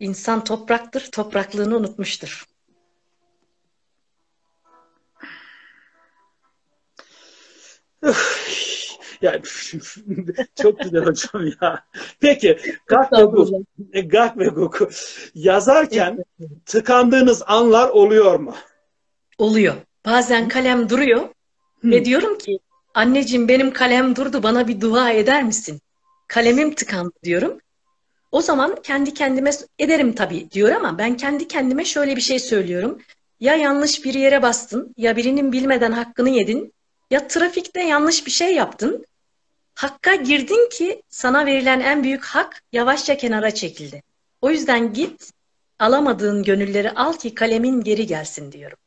İnsan topraktır, topraklığını unutmuştur. Ya [laughs] çok güzel hocam ya. Peki Gak ve Guk, Gak ve Guk yazarken tıkandığınız anlar oluyor mu? Oluyor. Bazen kalem duruyor Hı. ve diyorum ki anneciğim benim kalem durdu bana bir dua eder misin? Kalemim tıkandı diyorum. O zaman kendi kendime ederim tabii diyor ama ben kendi kendime şöyle bir şey söylüyorum. Ya yanlış bir yere bastın, ya birinin bilmeden hakkını yedin, ya trafikte yanlış bir şey yaptın. Hakka girdin ki sana verilen en büyük hak yavaşça kenara çekildi. O yüzden git, alamadığın gönülleri al ki kalemin geri gelsin diyorum.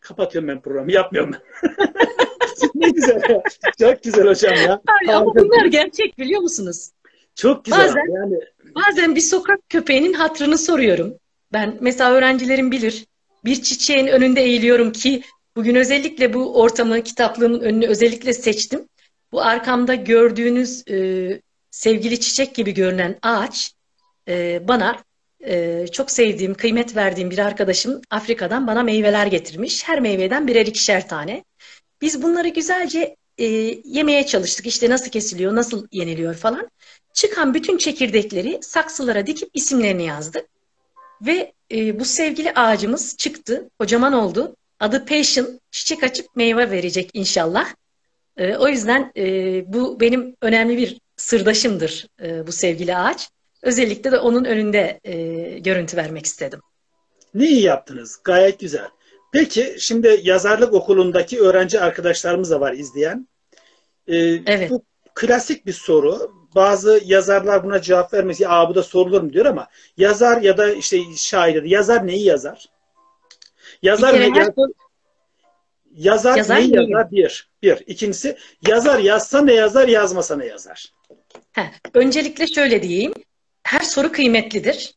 Kapatıyorum ben programı. Yapmıyorum ben. [laughs] ne güzel. ya. Çok güzel hocam ya. Ay, ama bunlar gerçek biliyor musunuz? Çok güzel. Bazen- yani Bazen bir sokak köpeğinin hatrını soruyorum. Ben mesela öğrencilerim bilir. Bir çiçeğin önünde eğiliyorum ki bugün özellikle bu ortamı kitaplığımın önünü özellikle seçtim. Bu arkamda gördüğünüz e, sevgili çiçek gibi görünen ağaç e, bana e, çok sevdiğim, kıymet verdiğim bir arkadaşım Afrika'dan bana meyveler getirmiş. Her meyveden birer ikişer tane. Biz bunları güzelce e, yemeye çalıştık. İşte nasıl kesiliyor, nasıl yeniliyor falan. Çıkan bütün çekirdekleri saksılara dikip isimlerini yazdık. Ve e, bu sevgili ağacımız çıktı, kocaman oldu. Adı Passion, çiçek açıp meyve verecek inşallah. E, o yüzden e, bu benim önemli bir sırdaşımdır e, bu sevgili ağaç. Özellikle de onun önünde e, görüntü vermek istedim. Ne iyi yaptınız. Gayet güzel. Peki şimdi yazarlık okulundaki öğrenci arkadaşlarımız da var izleyen. Ee, Evet. Bu klasik bir soru. Bazı yazarlar buna cevap vermez. Ya Aa, bu da sorulur mu diyor ama yazar ya da işte şair ya da yazar neyi yazar? Yazar ne yazar, Yazar neyi neyi? yazar? Bir. Bir. İkincisi yazar yazsa ne yazar yazmasa ne yazar? Heh, öncelikle şöyle diyeyim. Her soru kıymetlidir.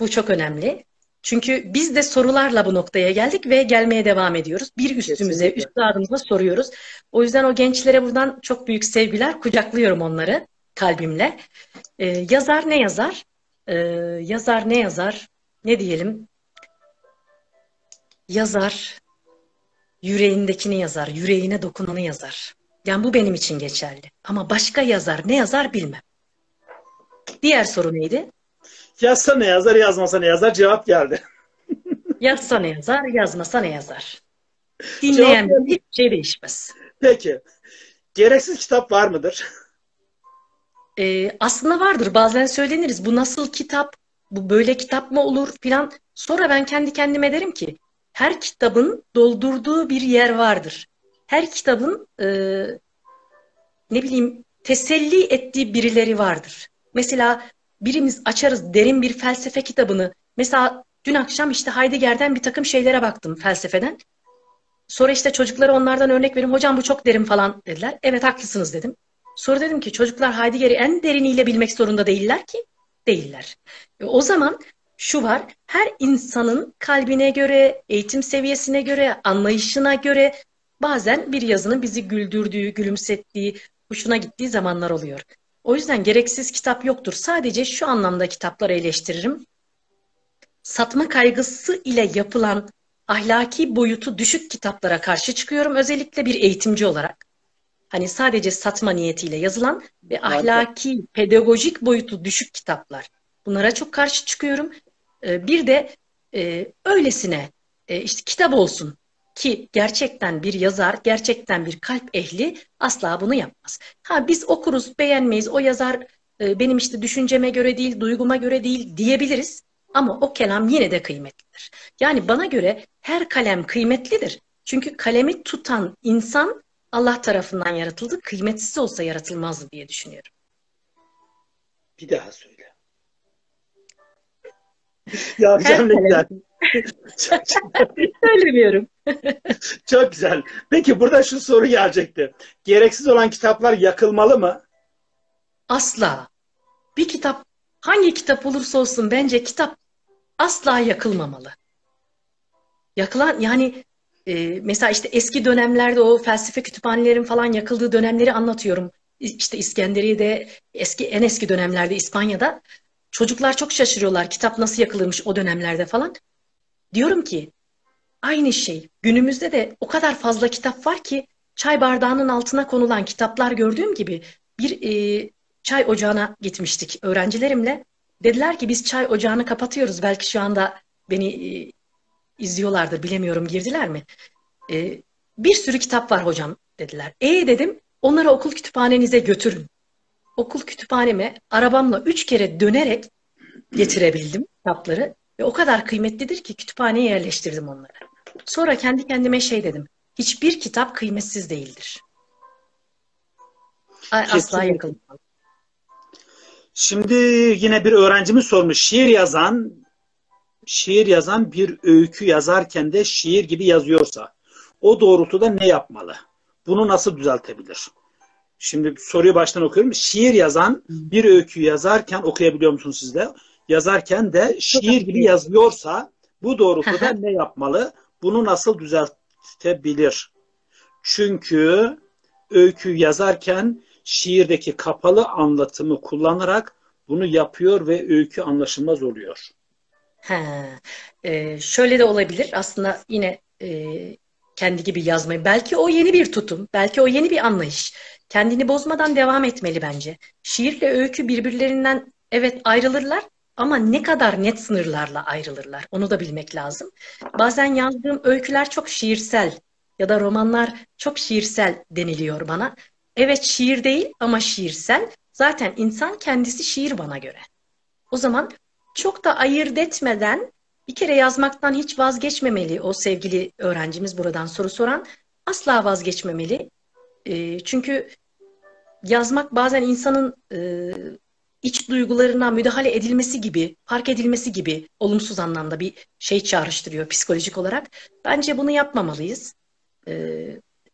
Bu çok önemli. Çünkü biz de sorularla bu noktaya geldik ve gelmeye devam ediyoruz. Bir üstümüze, üstadımıza soruyoruz. O yüzden o gençlere buradan çok büyük sevgiler, kucaklıyorum onları kalbimle. Ee, yazar ne yazar? Ee, yazar ne yazar? Ne diyelim? Yazar yüreğindekini yazar, yüreğine dokunanı yazar. Yani bu benim için geçerli. Ama başka yazar ne yazar bilmem. Diğer soru neydi? Yazsa ne yazar yazmasa ne yazar cevap geldi. [laughs] Yazsa ne yazar, yazmasa ne yazar. Dinleyen Cevap bir hiçbir şey değişmez. Peki. Gereksiz kitap var mıdır? Ee, aslında vardır. Bazen söyleniriz. Bu nasıl kitap? Bu böyle kitap mı olur filan. Sonra ben kendi kendime derim ki her kitabın doldurduğu bir yer vardır. Her kitabın e, ne bileyim teselli ettiği birileri vardır. Mesela birimiz açarız derin bir felsefe kitabını. Mesela dün akşam işte Heidegger'den bir takım şeylere baktım felsefeden. Sonra işte çocuklara onlardan örnek vereyim. Hocam bu çok derin falan dediler. Evet haklısınız dedim. Sonra dedim ki çocuklar Heidegger'i en deriniyle bilmek zorunda değiller ki. Değiller. E, o zaman şu var. Her insanın kalbine göre, eğitim seviyesine göre, anlayışına göre bazen bir yazının bizi güldürdüğü, gülümsettiği, hoşuna gittiği zamanlar oluyor. O yüzden gereksiz kitap yoktur. Sadece şu anlamda kitapları eleştiririm. Satma kaygısı ile yapılan ahlaki boyutu düşük kitaplara karşı çıkıyorum. Özellikle bir eğitimci olarak. Hani sadece satma niyetiyle yazılan ve ahlaki, pedagojik boyutu düşük kitaplar. Bunlara çok karşı çıkıyorum. Ee, Bir de e, öylesine e, işte kitap olsun ki gerçekten bir yazar, gerçekten bir kalp ehli asla bunu yapmaz. Ha biz okuruz, beğenmeyiz. O yazar e, benim işte düşünceme göre değil, duyguma göre değil diyebiliriz. Ama o kelam yine de kıymetlidir. Yani bana göre her kalem kıymetlidir. Çünkü kalemi tutan insan Allah tarafından yaratıldı. Kıymetsiz olsa yaratılmazdı diye düşünüyorum. Bir daha söyle. Ya hocam ne güzel. Çok, Söylemiyorum. çok güzel. Peki burada şu soru gelecekti. Gereksiz olan kitaplar yakılmalı mı? Asla. Bir kitap, hangi kitap olursa olsun bence kitap asla yakılmamalı. Yakılan yani e, mesela işte eski dönemlerde o felsefe kütüphanelerin falan yakıldığı dönemleri anlatıyorum. İşte İskenderiye'de eski en eski dönemlerde İspanya'da çocuklar çok şaşırıyorlar kitap nasıl yakılırmış o dönemlerde falan. Diyorum ki aynı şey günümüzde de o kadar fazla kitap var ki çay bardağının altına konulan kitaplar gördüğüm gibi bir e, çay ocağına gitmiştik öğrencilerimle. Dediler ki biz çay ocağını kapatıyoruz. Belki şu anda beni e, izliyorlardır bilemiyorum girdiler mi? E, bir sürü kitap var hocam dediler. E dedim onları okul kütüphanenize götürün. Okul kütüphaneme arabamla üç kere dönerek getirebildim kitapları. Ve o kadar kıymetlidir ki kütüphaneye yerleştirdim onları. Sonra kendi kendime şey dedim. Hiçbir kitap kıymetsiz değildir. Asla yakılmaz. Şimdi yine bir öğrencimiz sormuş. Şiir yazan şiir yazan bir öykü yazarken de şiir gibi yazıyorsa o doğrultuda ne yapmalı? Bunu nasıl düzeltebilir? Şimdi soruyu baştan okuyorum. Şiir yazan bir öykü yazarken okuyabiliyor musunuz siz de? yazarken de şiir gibi yazıyorsa bu doğrultuda ne yapmalı? Bunu nasıl düzeltebilir? Çünkü öykü yazarken şiirdeki kapalı anlatımı kullanarak bunu yapıyor ve öykü anlaşılmaz oluyor. He. Ee, şöyle de olabilir. Aslında yine e, kendi gibi yazmayı. Belki o yeni bir tutum, belki o yeni bir anlayış. Kendini bozmadan devam etmeli bence. Şiirle öykü birbirlerinden evet ayrılırlar ama ne kadar net sınırlarla ayrılırlar. Onu da bilmek lazım. Bazen yazdığım öyküler çok şiirsel ya da romanlar çok şiirsel deniliyor bana. Evet şiir değil ama şiirsel. Zaten insan kendisi şiir bana göre. O zaman çok da ayırt etmeden bir kere yazmaktan hiç vazgeçmemeli o sevgili öğrencimiz buradan soru soran. Asla vazgeçmemeli. E, çünkü yazmak bazen insanın e, iç duygularına müdahale edilmesi gibi, fark edilmesi gibi olumsuz anlamda bir şey çağrıştırıyor psikolojik olarak. Bence bunu yapmamalıyız. E,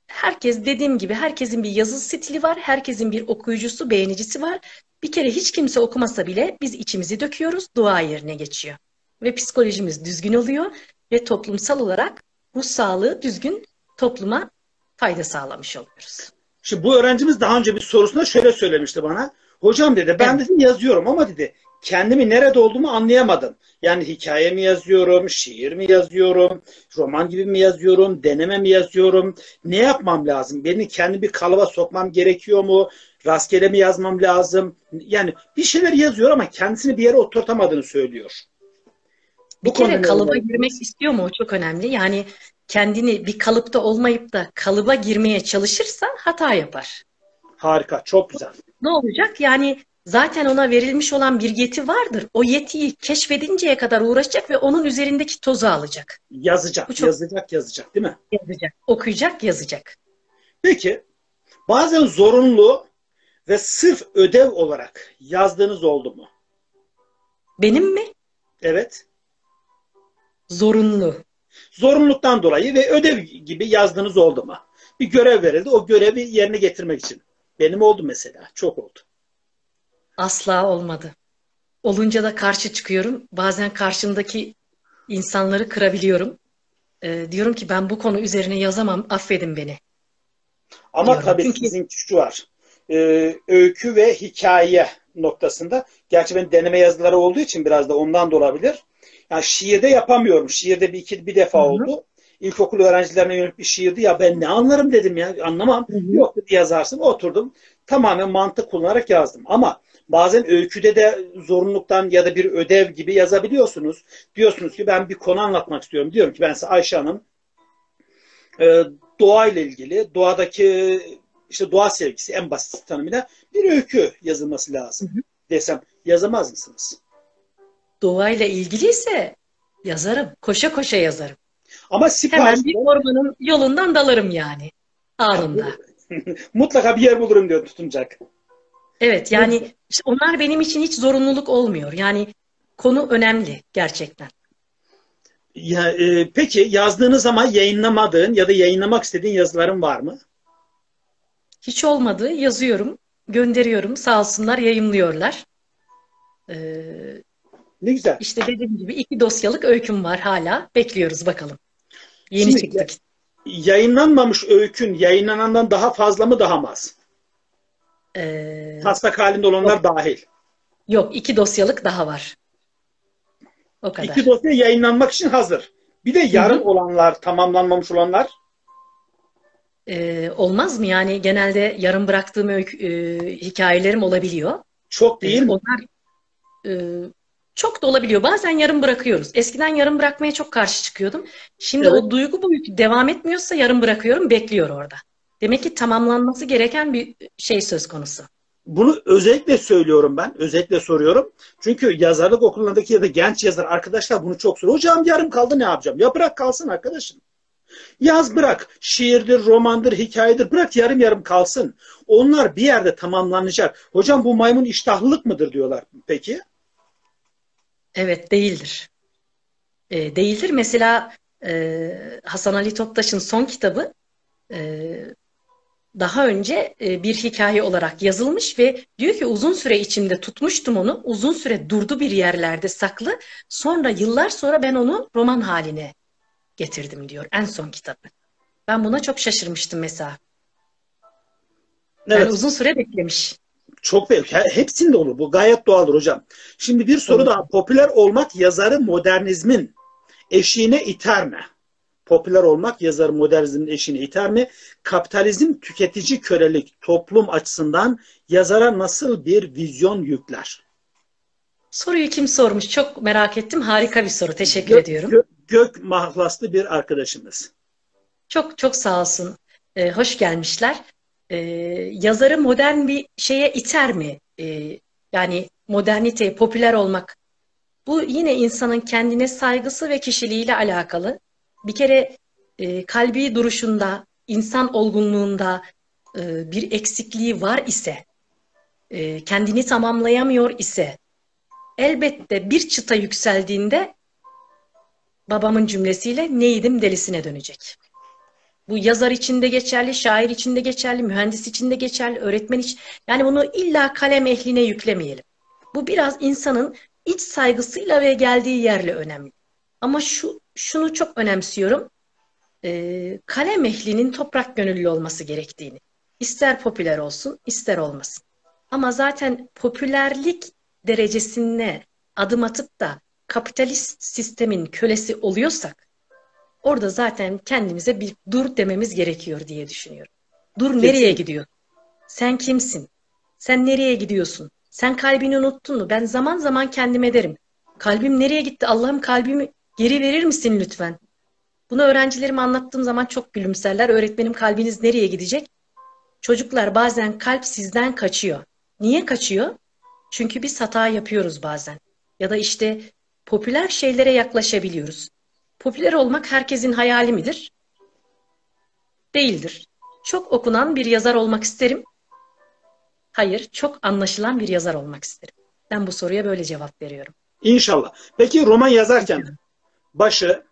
herkes dediğim gibi herkesin bir yazı stili var, herkesin bir okuyucusu, beğenicisi var. Bir kere hiç kimse okumasa bile biz içimizi döküyoruz, dua yerine geçiyor. Ve psikolojimiz düzgün oluyor ve toplumsal olarak ruh sağlığı düzgün topluma fayda sağlamış oluyoruz. Şimdi bu öğrencimiz daha önce bir sorusunda şöyle söylemişti bana. Hocam dedi ben dedim yazıyorum ama dedi kendimi nerede olduğumu anlayamadım. Yani hikaye mi yazıyorum, şiir mi yazıyorum, roman gibi mi yazıyorum, deneme mi yazıyorum? Ne yapmam lazım? Beni kendi bir kalıba sokmam gerekiyor mu? Rastgele mi yazmam lazım? Yani bir şeyler yazıyor ama kendisini bir yere oturtamadığını söylüyor. Bir kere kalıba önerirsiniz? girmek istiyor mu? O çok önemli. Yani kendini bir kalıpta olmayıp da kalıba girmeye çalışırsa hata yapar. Harika, çok güzel. Ne olacak? Yani zaten ona verilmiş olan bir yeti vardır. O yetiyi keşfedinceye kadar uğraşacak ve onun üzerindeki tozu alacak. Yazacak, Bu çok- yazacak, yazacak değil mi? Yazacak, okuyacak, yazacak. Peki bazen zorunlu ve sırf ödev olarak yazdığınız oldu mu? Benim mi? Evet. Zorunlu. Zorunluluktan dolayı ve ödev gibi yazdığınız oldu mu? Bir görev verildi. O görevi yerine getirmek için. Benim oldu mesela. Çok oldu. Asla olmadı. Olunca da karşı çıkıyorum. Bazen karşımdaki insanları kırabiliyorum. Ee, diyorum ki ben bu konu üzerine yazamam, affedin beni. Ama Diyorum. tabii Çünkü- sizin şu var. Ee, öykü ve hikaye noktasında. Gerçi ben deneme yazıları olduğu için biraz da ondan da olabilir. Yani şiirde yapamıyorum. Şiirde bir iki bir defa Hı hı. oldu. İlkokul öğrencilerine yönelik bir şiirdi. Ya ben ne anlarım dedim ya. Anlamam. Hı hı. Yok dedi yazarsın. Oturdum. Tamamen mantık kullanarak yazdım. Ama bazen öyküde de zorunluluktan ya da bir ödev gibi yazabiliyorsunuz. Diyorsunuz ki ben bir konu anlatmak istiyorum. Diyorum ki ben size Ayşe Hanım e, doğayla ilgili, doğadaki işte doğa sevgisi en basit tanımıyla bir öykü yazılması lazım Hı hı. desem yazamaz mısınız? Doğayla ilgiliyse yazarım. Koşa koşa yazarım. Ama Hemen sipariş bir ormanın yolundan dalarım yani. Anında. [laughs] mutlaka bir yer bulurum diyor tutunacak. Evet yani işte onlar benim için hiç zorunluluk olmuyor. Yani konu önemli gerçekten. Ya, e, peki yazdığınız zaman yayınlamadığın ya da yayınlamak istediğin yazıların var mı? Hiç olmadı yazıyorum, gönderiyorum. Sağ olsunlar yayımlıyorlar. Ee, Ne güzel. işte dediğim gibi iki dosyalık öyküm var hala. Bekliyoruz bakalım. Yeni Şimdi- çıktık. Yayınlanmamış öykün yayınlanandan daha fazla mı daha mı az? Ee, Taslak halinde olanlar dahil. yok iki dosyalık daha var. O kadar. İki dosya yayınlanmak için hazır. Bir de yarım Hı hı. olanlar, tamamlanmamış olanlar Ee, olmaz mı? Yani genelde yarım bıraktığım öykü, e, hikayelerim olabiliyor. çok değil Ee, mi? onlar e, çok da olabiliyor. Bazen yarım bırakıyoruz. Eskiden yarım bırakmaya çok karşı çıkıyordum. Şimdi Evet. o duygu boyutu devam etmiyorsa yarım bırakıyorum, bekliyor orada. Demek ki tamamlanması gereken bir şey söz konusu. Bunu özellikle söylüyorum ben. Özellikle soruyorum. Çünkü yazarlık okulundaki ya da genç yazar arkadaşlar bunu çok soruyor. Hocam yarım kaldı ne yapacağım? Ya bırak kalsın arkadaşım. Yaz bırak. Şiirdir, romandır, hikayedir. Bırak yarım yarım kalsın. Onlar bir yerde tamamlanacak. Hocam bu maymun iştahlılık mıdır diyorlar. Peki? Evet, değildir. E, değildir. Mesela e, Hasan Ali Toptaş'ın son kitabı e, daha önce e, bir hikaye olarak yazılmış ve diyor ki uzun süre içimde tutmuştum onu. Uzun süre durdu bir yerlerde saklı. Sonra yıllar sonra ben onu roman haline getirdim diyor en son kitabı. Ben buna çok şaşırmıştım mesela. Evet. Yani uzun süre beklemiş. Çok büyük. Hepsinde olur. Bu gayet doğaldır hocam. Şimdi bir soru Evet. daha. Popüler olmak yazarı modernizmin eşiğine iter mi? Popüler olmak yazarı modernizmin eşiğine iter mi? Kapitalizm tüketici kölelik toplum açısından yazara nasıl bir vizyon yükler? Soruyu kim sormuş? Çok merak ettim. Harika bir soru. Teşekkür Gö- ediyorum. gö- gök mahlaslı bir arkadaşımız. Çok çok sağ olsun. Ee, hoş gelmişler. Ee, yazarı modern bir şeye iter mi? Ee, yani modernite, popüler olmak. Bu yine insanın kendine saygısı ve kişiliğiyle alakalı. Bir kere e, kalbi duruşunda, insan olgunluğunda e, bir eksikliği var ise, e, kendini tamamlayamıyor ise, elbette bir çıta yükseldiğinde babamın cümlesiyle neydim delisine dönecek. Bu yazar için de geçerli, şair için de geçerli, mühendis için de geçerli, öğretmen için. Yani bunu illa kalem ehline yüklemeyelim. Bu biraz insanın iç saygısıyla ve geldiği yerle önemli. Ama şu şunu çok önemsiyorum. Ee, kalem ehlinin toprak gönüllü olması gerektiğini. İster popüler olsun, ister olmasın. Ama zaten popülerlik derecesine adım atıp da kapitalist sistemin kölesi oluyorsak orada zaten kendimize bir dur dememiz gerekiyor diye düşünüyorum. Dur nereye Kesinlikle. gidiyor? Sen kimsin? Sen nereye gidiyorsun? Sen kalbini unuttun mu? Ben zaman zaman kendime derim. Kalbim nereye gitti? Allah'ım kalbimi geri verir misin lütfen? Bunu öğrencilerime anlattığım zaman çok gülümserler. Öğretmenim kalbiniz nereye gidecek? Çocuklar bazen kalp sizden kaçıyor. Niye kaçıyor? Çünkü biz hata yapıyoruz bazen. Ya da işte popüler şeylere yaklaşabiliyoruz. Popüler olmak herkesin hayali midir? Değildir. Çok okunan bir yazar olmak isterim. Hayır, çok anlaşılan bir yazar olmak isterim. Ben bu soruya böyle cevap veriyorum. İnşallah. Peki roman yazarken başı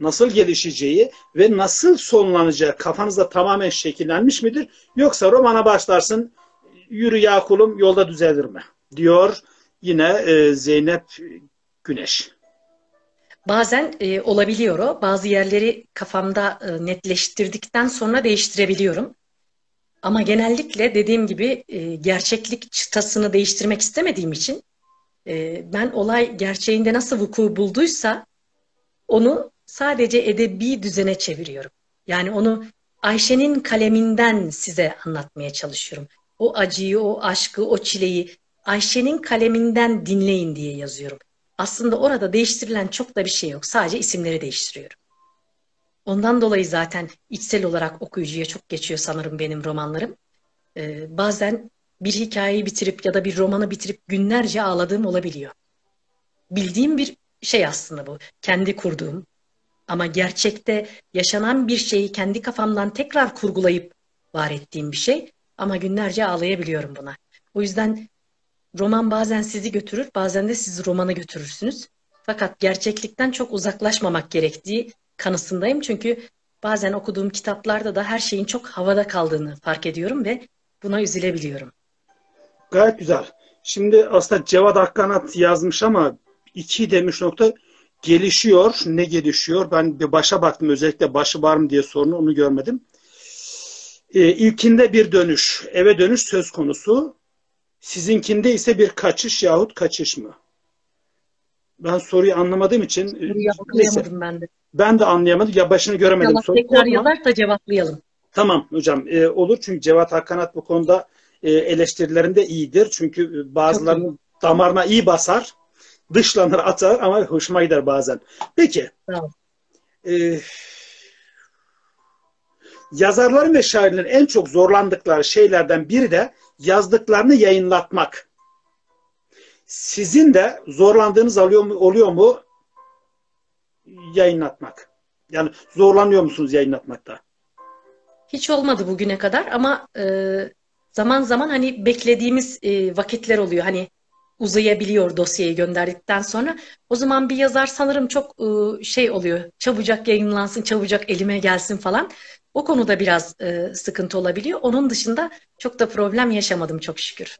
nasıl gelişeceği ve nasıl sonlanacağı kafanızda tamamen şekillenmiş midir? Yoksa romana başlarsın yürü ya kulum yolda düzelir mi? Diyor yine e, Zeynep Güneş. Bazen e, olabiliyor o. Bazı yerleri kafamda e, netleştirdikten sonra değiştirebiliyorum. Ama genellikle dediğim gibi e, gerçeklik çıtasını değiştirmek istemediğim için e, ben olay gerçeğinde nasıl vuku bulduysa onu sadece edebi düzene çeviriyorum. Yani onu Ayşe'nin kaleminden size anlatmaya çalışıyorum. O acıyı, o aşkı, o çileyi Ayşe'nin kaleminden dinleyin diye yazıyorum. Aslında orada değiştirilen çok da bir şey yok. Sadece isimleri değiştiriyorum. Ondan dolayı zaten içsel olarak okuyucuya çok geçiyor sanırım benim romanlarım. Ee, bazen bir hikayeyi bitirip ya da bir romanı bitirip günlerce ağladığım olabiliyor. Bildiğim bir şey aslında bu. Kendi kurduğum ama gerçekte yaşanan bir şeyi kendi kafamdan tekrar kurgulayıp var ettiğim bir şey. Ama günlerce ağlayabiliyorum buna. O yüzden roman bazen sizi götürür, bazen de siz romanı götürürsünüz. Fakat gerçeklikten çok uzaklaşmamak gerektiği kanısındayım. Çünkü bazen okuduğum kitaplarda da her şeyin çok havada kaldığını fark ediyorum ve buna üzülebiliyorum. Gayet güzel. Şimdi aslında Cevat Akkanat yazmış ama iki demiş nokta gelişiyor. Ne gelişiyor? Ben bir başa baktım. Özellikle başı var mı diye sorunu onu görmedim. Ee, ilkinde bir dönüş, eve dönüş söz konusu. Sizinkinde ise bir kaçış yahut kaçış mı? Ben soruyu anlamadığım için Soruyu neyse, anlayamadım ben de. ben de anlayamadım. Ya başını göremedim. Soru- tekrar yazarsa cevaplayalım. Tamam hocam e, olur çünkü Cevat Akkanat bu konuda e, eleştirilerinde iyidir. Çünkü e, bazılarının damarına iyi basar, dışlanır atar ama hoşuma gider bazen. Peki. Ol. e, yazarların ve şairlerin en çok zorlandıkları şeylerden biri de yazdıklarını yayınlatmak. Sizin de zorlandığınız oluyor mu, oluyor mu yayınlatmak? Yani zorlanıyor musunuz yayınlatmakta? Hiç olmadı bugüne kadar ama e, zaman zaman hani beklediğimiz e, vakitler oluyor. Hani uzayabiliyor dosyayı gönderdikten sonra. O zaman bir yazar sanırım çok e, şey oluyor. Çabucak yayınlansın, çabucak elime gelsin falan. O konuda biraz e, sıkıntı olabiliyor. Onun dışında çok da problem yaşamadım çok şükür.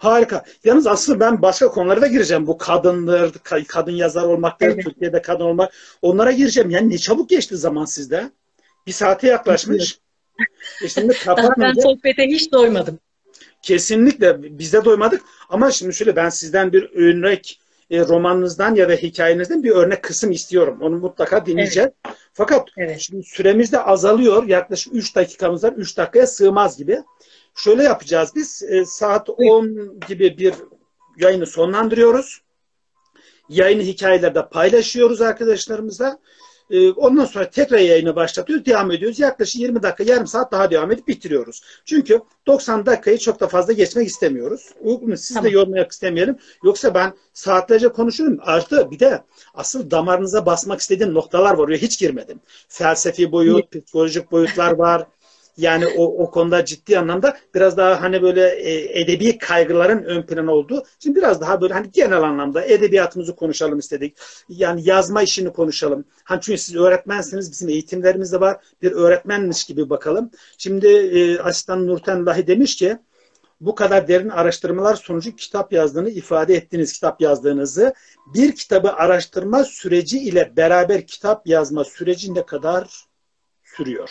Harika. Yalnız aslında ben başka konulara da gireceğim. Bu kadındır, kadın yazar olmaktır, evet. Türkiye'de kadın olmak. Onlara gireceğim. Yani ne çabuk geçti zaman sizde. Bir saate yaklaşmış. e şimdi ben sohbete hiç doymadım. Kesinlikle biz de doymadık. Ama şimdi şöyle ben sizden bir örnek e, romanınızdan ya da hikayenizden bir örnek kısım istiyorum. Onu mutlaka dinleyeceğiz. Evet. Fakat evet. şimdi süremiz de azalıyor. Yaklaşık 3 dakikamız var. 3 dakikaya sığmaz gibi. Şöyle yapacağız biz. E, saat 10 gibi bir yayını sonlandırıyoruz. Yayını hikayelerde paylaşıyoruz arkadaşlarımızla. Ee, ondan sonra tekrar yayını başlatıyoruz. Devam ediyoruz. Yaklaşık 20 dakika, yarım saat daha devam edip bitiriyoruz. Çünkü 90 dakikayı çok da fazla geçmek istemiyoruz. Siz tamam. de yormayak istemeyelim. Yoksa ben saatlerce konuşurum. Artı bir de asıl damarınıza basmak istediğim noktalar var. Oraya hiç girmedim. Felsefi boyut, psikolojik boyutlar var. Yani o, o konuda ciddi anlamda biraz daha hani böyle e, edebi kaygıların ön plana olduğu. Şimdi biraz daha böyle hani genel anlamda edebiyatımızı konuşalım istedik. Yani yazma işini konuşalım. Hani çünkü siz öğretmensiniz, bizim eğitimlerimiz de var. Bir öğretmenmiş gibi bakalım. Şimdi e, asistan Nurten dahi demiş ki bu kadar derin araştırmalar sonucu kitap yazdığını ifade ettiniz kitap yazdığınızı. Bir kitabı araştırma süreci ile beraber kitap yazma süreci ne kadar sürüyor?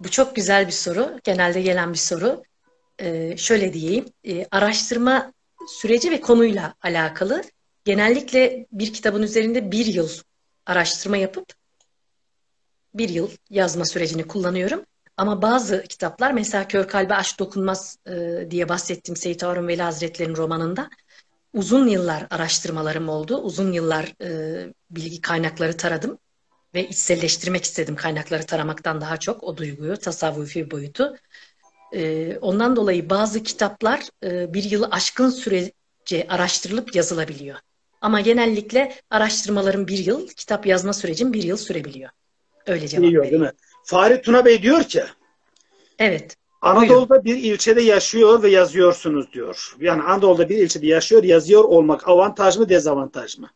Bu çok güzel bir soru. Genelde gelen bir soru. Ee, şöyle diyeyim. E, araştırma süreci ve konuyla alakalı. Genellikle bir kitabın üzerinde bir yıl araştırma yapıp bir yıl yazma sürecini kullanıyorum. Ama bazı kitaplar mesela Kör Kalbe Aşk Dokunmaz e, diye bahsettiğim Seyit Harun Veli Hazretleri'nin romanında uzun yıllar araştırmalarım oldu. Uzun yıllar e, bilgi kaynakları taradım ve içselleştirmek istedim kaynakları taramaktan daha çok o duyguyu, tasavvufi boyutu. E, ondan dolayı bazı kitaplar e, bir yılı aşkın sürece araştırılıp yazılabiliyor. Ama genellikle araştırmaların bir yıl, kitap yazma sürecin bir yıl sürebiliyor. Öyle cevap Biliyor, değil mi? Fahri Tuna Bey diyor ki Evet. Anadolu'da Buyurun. bir ilçede yaşıyor ve yazıyorsunuz diyor. Yani Anadolu'da bir ilçede yaşıyor, yazıyor olmak avantaj mı, dezavantaj mı?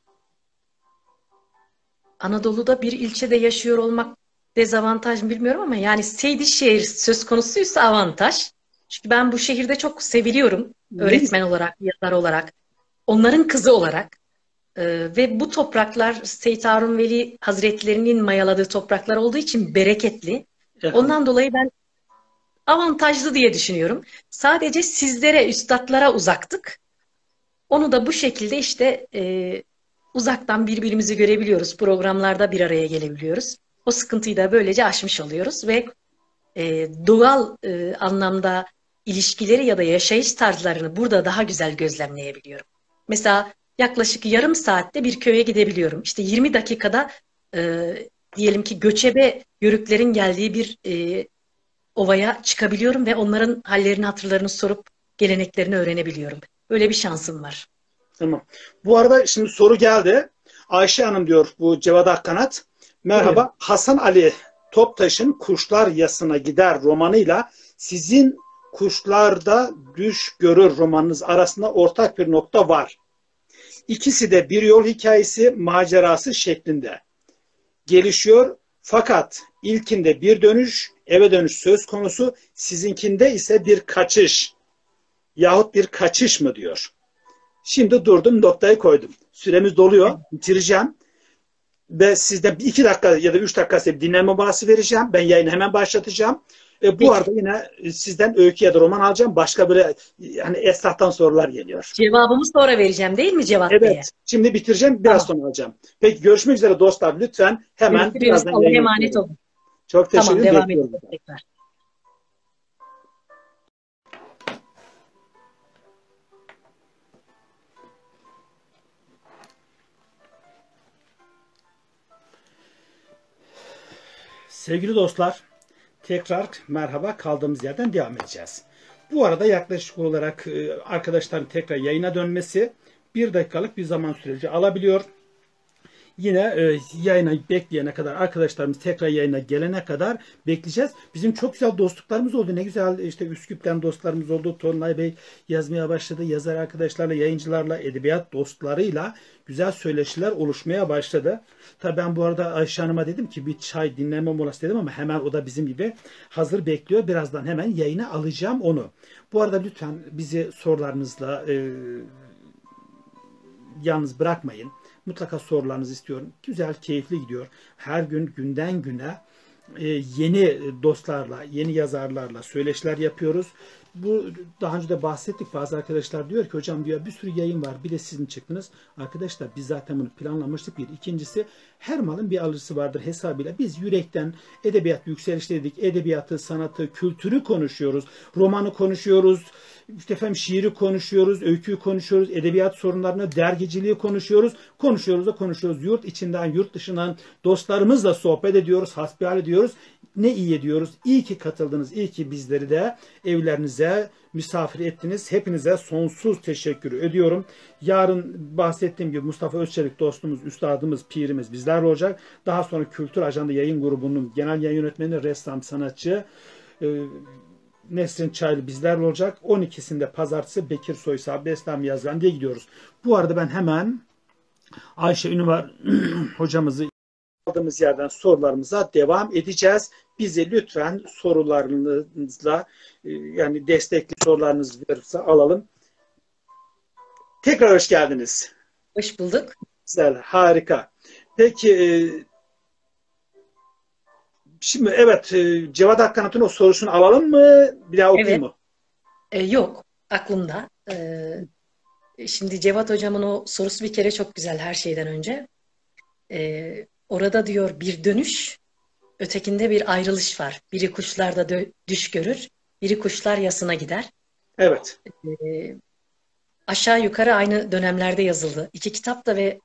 Anadolu'da bir ilçede yaşıyor olmak dezavantaj mı bilmiyorum ama yani Seydişehir söz konusuysa avantaj. Çünkü ben bu şehirde çok seviliyorum. Öğretmen olarak, yazar olarak, onların kızı olarak. Ee, ve bu topraklar Seyit Harun Veli Hazretlerinin mayaladığı topraklar olduğu için bereketli. Ondan dolayı ben avantajlı diye düşünüyorum. Sadece sizlere, üstadlara uzaktık. Onu da bu şekilde işte e, uzaktan birbirimizi görebiliyoruz. Programlarda bir araya gelebiliyoruz. O sıkıntıyı da böylece aşmış oluyoruz ve e, doğal e, anlamda ilişkileri ya da yaşayış tarzlarını burada daha güzel gözlemleyebiliyorum. Mesela yaklaşık yarım saatte bir köye gidebiliyorum. İşte 20 dakikada e, diyelim ki göçebe yörüklerin geldiği bir e, ovaya çıkabiliyorum ve onların hallerini hatırlarını sorup geleneklerini öğrenebiliyorum. Böyle bir şansım var. Tamam. Bu arada şimdi soru geldi. Ayşe Hanım diyor bu Cevat Akkanat. Merhaba. Evet. Hasan Ali Toptaş'ın Kuşlar Yasına Gider romanıyla sizin Kuşlarda Düş Görür romanınız arasında ortak bir nokta var. İkisi de bir yol hikayesi macerası şeklinde gelişiyor. Fakat ilkinde bir dönüş, eve dönüş söz konusu, sizinkinde ise bir kaçış yahut bir kaçış mı diyor. Şimdi durdum noktayı koydum. Süremiz doluyor. Bitireceğim. Ve sizde bir iki dakika ya da üç dakika size dinleme molası vereceğim. Ben yayını hemen başlatacağım. E, bu Peki. arada yine sizden öykü ya da roman alacağım. Başka böyle yani esnaftan sorular geliyor. Cevabımı sonra vereceğim değil mi Cevat Evet. Bey'e? Şimdi bitireceğim. Biraz tamam. sonra alacağım. Peki görüşmek üzere dostlar. Lütfen hemen birazdan Allah'a emanet olun. Çok teşekkür ederim. Tamam devam edelim tekrar. Sevgili dostlar, tekrar merhaba kaldığımız yerden devam edeceğiz. Bu arada yaklaşık olarak e, arkadaşların tekrar yayına dönmesi bir dakikalık bir zaman süreci alabiliyor. Yine e, yayına bekleyene kadar arkadaşlarımız tekrar yayına gelene kadar bekleyeceğiz. Bizim çok güzel dostluklarımız oldu. Ne güzel işte Üsküp'ten dostlarımız oldu. Tonlay Bey yazmaya başladı. Yazar arkadaşlarla, yayıncılarla, edebiyat dostlarıyla güzel söyleşiler oluşmaya başladı. Tabii ben bu arada Ayşe Hanım'a dedim ki bir çay dinleme molası dedim ama hemen o da bizim gibi hazır bekliyor. Birazdan hemen yayına alacağım onu. Bu arada lütfen bizi sorularınızla e, yalnız bırakmayın. Mutlaka sorularınızı istiyorum. Güzel, keyifli gidiyor. Her gün günden güne e, yeni dostlarla, yeni yazarlarla söyleşiler yapıyoruz. Bu daha önce de bahsettik. Bazı arkadaşlar diyor ki hocam diyor bir sürü yayın var. Bir de sizin çıktınız. Arkadaşlar biz zaten bunu planlamıştık. Bir. İkincisi her malın bir alıcısı vardır hesabıyla. Biz yürekten edebiyat yükselişte dedik. Edebiyatı, sanatı, kültürü konuşuyoruz. Romanı konuşuyoruz. İşte efendim şiiri konuşuyoruz, öyküyü konuşuyoruz, edebiyat sorunlarını, dergiciliği konuşuyoruz. Konuşuyoruz da konuşuyoruz. Yurt içinden, yurt dışından dostlarımızla sohbet ediyoruz, hasbihal ediyoruz. Ne iyi ediyoruz. İyi ki katıldınız. İyi ki bizleri de evlerinize misafir ettiniz. Hepinize sonsuz teşekkür ediyorum. Yarın bahsettiğim gibi Mustafa Özçelik dostumuz, üstadımız, pirimiz bizler olacak. Daha sonra Kültür Ajanda Yayın Grubu'nun genel yayın yönetmeni, ressam, sanatçı, e, Nesrin Çaylı bizler olacak. 12'sinde pazartesi Bekir Soysal, Beslenme Yazgan diye gidiyoruz. Bu arada ben hemen Ayşe Ünüvar [clears throat] hocamızı aldığımız yerden sorularımıza devam edeceğiz. Bizi lütfen sorularınızla e, yani destekli sorularınız varsa alalım. Tekrar hoş geldiniz. Hoş bulduk. Güzel, harika. Peki e, Şimdi evet e, Cevat Akkanat'ın o sorusunu alalım mı? Bir daha okuyayım evet. mı? E, yok aklımda. E, şimdi Cevat Hocam'ın o sorusu bir kere çok güzel her şeyden önce. E, orada diyor bir dönüş, ötekinde bir ayrılış var. Biri kuşlarda düş görür, biri kuşlar yasına gider. Evet. E, aşağı yukarı aynı dönemlerde yazıldı. İki kitap da ve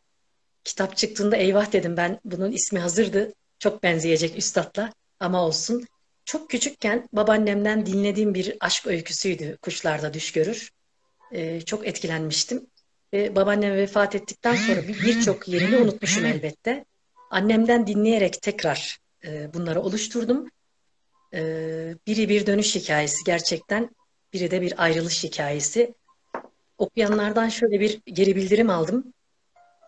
kitap çıktığında eyvah dedim ben bunun ismi hazırdı çok benzeyecek üstadla ama olsun. Çok küçükken babaannemden dinlediğim bir aşk öyküsüydü Kuşlarda Düş Görür. Ee, çok etkilenmiştim. Ve babaannem vefat ettikten sonra birçok yerini unutmuşum elbette. Annemden dinleyerek tekrar e, bunları oluşturdum. E, biri bir dönüş hikayesi gerçekten, biri de bir ayrılış hikayesi. Okuyanlardan şöyle bir geri bildirim aldım.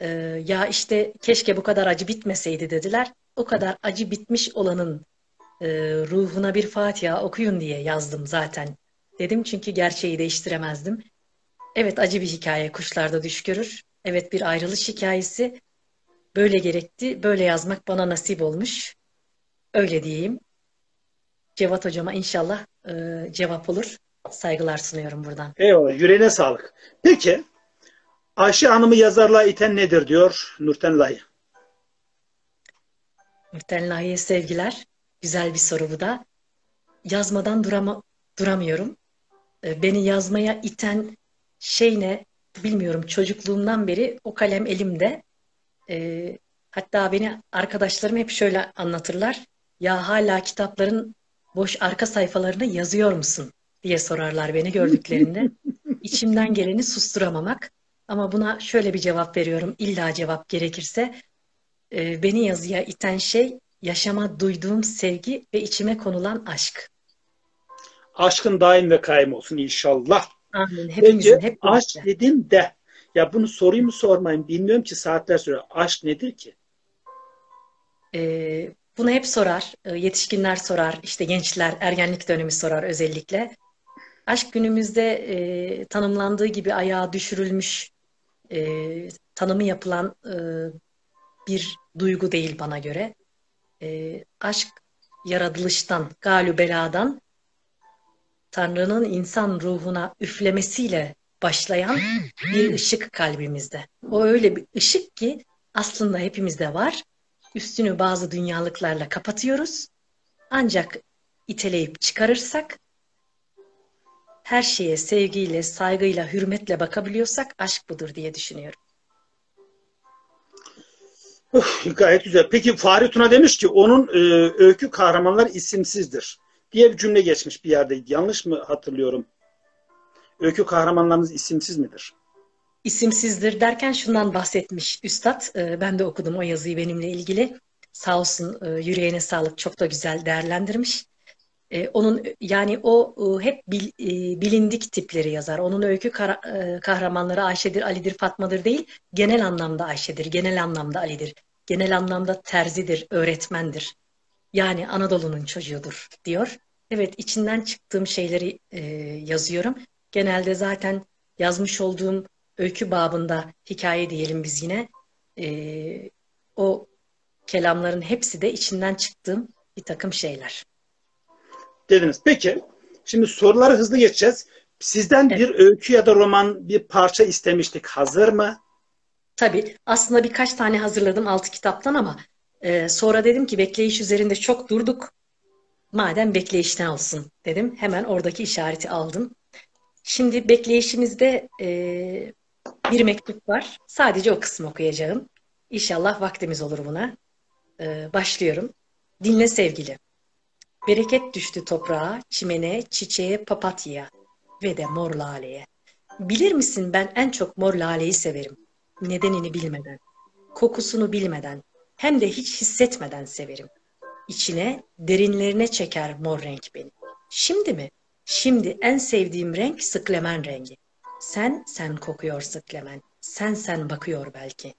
E, ya işte keşke bu kadar acı bitmeseydi dediler o kadar acı bitmiş olanın e, ruhuna bir Fatiha okuyun diye yazdım zaten. Dedim çünkü gerçeği değiştiremezdim. Evet acı bir hikaye kuşlarda düş görür. Evet bir ayrılış hikayesi. Böyle gerekti. Böyle yazmak bana nasip olmuş. Öyle diyeyim. Cevat hocama inşallah e, cevap olur. Saygılar sunuyorum buradan. Eyvallah. Yüreğine sağlık. Peki Ayşe Hanım'ı yazarlığa iten nedir diyor Nurten Lahi. Nurten sevgiler. Güzel bir soru bu da. Yazmadan durama, duramıyorum. Ee, beni yazmaya iten şey ne bilmiyorum. Çocukluğumdan beri o kalem elimde. Ee, hatta beni arkadaşlarım hep şöyle anlatırlar. Ya hala kitapların boş arka sayfalarına yazıyor musun? diye sorarlar beni gördüklerinde. [laughs] İçimden geleni susturamamak. Ama buna şöyle bir cevap veriyorum. İlla cevap gerekirse e, beni yazıya iten şey yaşama duyduğum sevgi ve içime konulan aşk. Aşkın daim ve kaim olsun inşallah. Amin. Hepimizin, Peki, hepimizin. aşk dedim de ya bunu sorayım mı sormayın bilmiyorum ki saatler sonra. Aşk nedir ki? Ee, bunu hep sorar. E, yetişkinler sorar. işte gençler, ergenlik dönemi sorar özellikle. Aşk günümüzde e, tanımlandığı gibi ayağa düşürülmüş, e, tanımı yapılan e, bir duygu değil bana göre. E, aşk yaratılıştan, galü beladan Tanrı'nın insan ruhuna üflemesiyle başlayan bir ışık kalbimizde. O öyle bir ışık ki aslında hepimizde var. Üstünü bazı dünyalıklarla kapatıyoruz. Ancak iteleyip çıkarırsak her şeye sevgiyle, saygıyla, hürmetle bakabiliyorsak aşk budur diye düşünüyorum. Uf, gayet güzel. Peki Fahri Tuna demiş ki onun e, öykü kahramanlar isimsizdir diye bir cümle geçmiş bir yerde. Yanlış mı hatırlıyorum? Öykü kahramanlarınız isimsiz midir? isimsizdir derken şundan bahsetmiş Üstad. E, ben de okudum o yazıyı benimle ilgili. Sağ olsun e, yüreğine sağlık çok da güzel değerlendirmiş. E, onun yani o e, hep bil, e, bilindik tipleri yazar. Onun öykü kara, e, kahramanları Ayşe'dir, Ali'dir, Fatma'dır değil. Genel anlamda Ayşe'dir, genel anlamda Ali'dir. Genel anlamda terzidir, öğretmendir. Yani Anadolu'nun çocuğudur diyor. Evet içinden çıktığım şeyleri e, yazıyorum. Genelde zaten yazmış olduğum öykü babında hikaye diyelim biz yine. E, o kelamların hepsi de içinden çıktığım bir takım şeyler. Dediniz. Peki şimdi soruları hızlı geçeceğiz. Sizden evet. bir öykü ya da roman bir parça istemiştik. Hazır mı? Tabii. Aslında birkaç tane hazırladım altı kitaptan ama e, sonra dedim ki bekleyiş üzerinde çok durduk. Madem bekleyişten olsun dedim. Hemen oradaki işareti aldım. Şimdi bekleyişimizde e, bir mektup var. Sadece o kısmı okuyacağım. İnşallah vaktimiz olur buna. E, başlıyorum. Dinle sevgili. Bereket düştü toprağa, çimene, çiçeğe, papatyaya ve de mor laleye. Bilir misin ben en çok mor laleyi severim. Nedenini bilmeden, kokusunu bilmeden, hem de hiç hissetmeden severim. İçine, derinlerine çeker mor renk beni. Şimdi mi? Şimdi en sevdiğim renk sıklemen rengi. Sen sen kokuyor sıklemen. Sen sen bakıyor belki.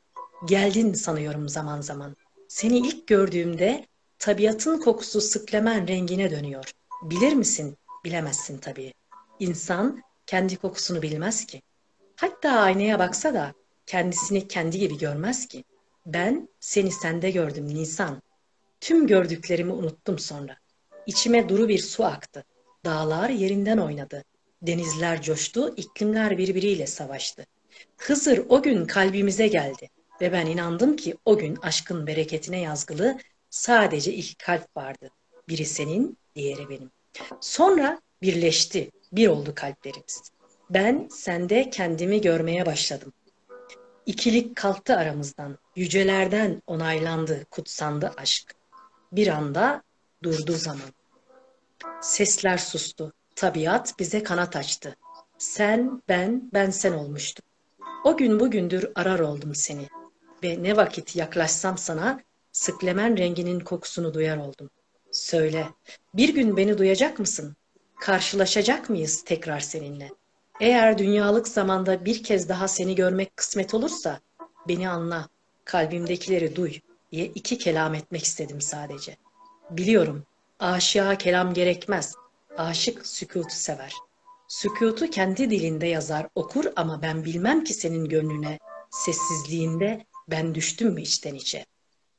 Geldin sanıyorum zaman zaman. Seni ilk gördüğümde tabiatın kokusu sıklemen rengine dönüyor. Bilir misin? Bilemezsin tabii. İnsan kendi kokusunu bilmez ki. Hatta aynaya baksa da kendisini kendi gibi görmez ki. Ben seni sende gördüm Nisan. Tüm gördüklerimi unuttum sonra. İçime duru bir su aktı. Dağlar yerinden oynadı. Denizler coştu, iklimler birbiriyle savaştı. Hızır o gün kalbimize geldi ve ben inandım ki o gün aşkın bereketine yazgılı sadece iki kalp vardı. Biri senin, diğeri benim. Sonra birleşti, bir oldu kalplerimiz. Ben sende kendimi görmeye başladım. İkilik kalktı aramızdan, yücelerden onaylandı, kutsandı aşk. Bir anda durdu zaman. Sesler sustu, tabiat bize kanat açtı. Sen, ben, ben sen olmuştum. O gün bugündür arar oldum seni. Ve ne vakit yaklaşsam sana, sıklemen renginin kokusunu duyar oldum. Söyle, bir gün beni duyacak mısın? Karşılaşacak mıyız tekrar seninle? Eğer dünyalık zamanda bir kez daha seni görmek kısmet olursa beni anla, kalbimdekileri duy diye iki kelam etmek istedim sadece. Biliyorum, aşığa kelam gerekmez. Aşık sükutu sever. Sükutu kendi dilinde yazar, okur ama ben bilmem ki senin gönlüne, sessizliğinde ben düştüm mü içten içe.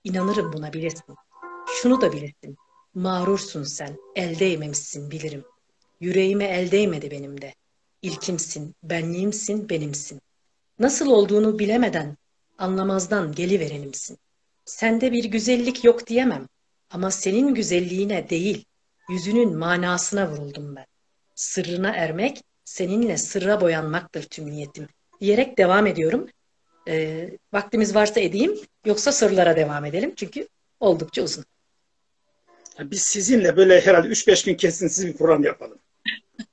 İnanırım buna bilirsin. Şunu da bilirsin. Mağrursun sen, el değmemişsin bilirim. Yüreğime el değmedi benim de. İlkimsin, benliğimsin, benimsin. Nasıl olduğunu bilemeden, anlamazdan geliverenimsin. Sende bir güzellik yok diyemem. Ama senin güzelliğine değil, yüzünün manasına vuruldum ben. Sırrına ermek, seninle sırra boyanmaktır tüm niyetim. Diyerek devam ediyorum. E, vaktimiz varsa edeyim, yoksa sorulara devam edelim. Çünkü oldukça uzun. Biz sizinle böyle herhalde 3-5 gün kesintisiz bir program yapalım.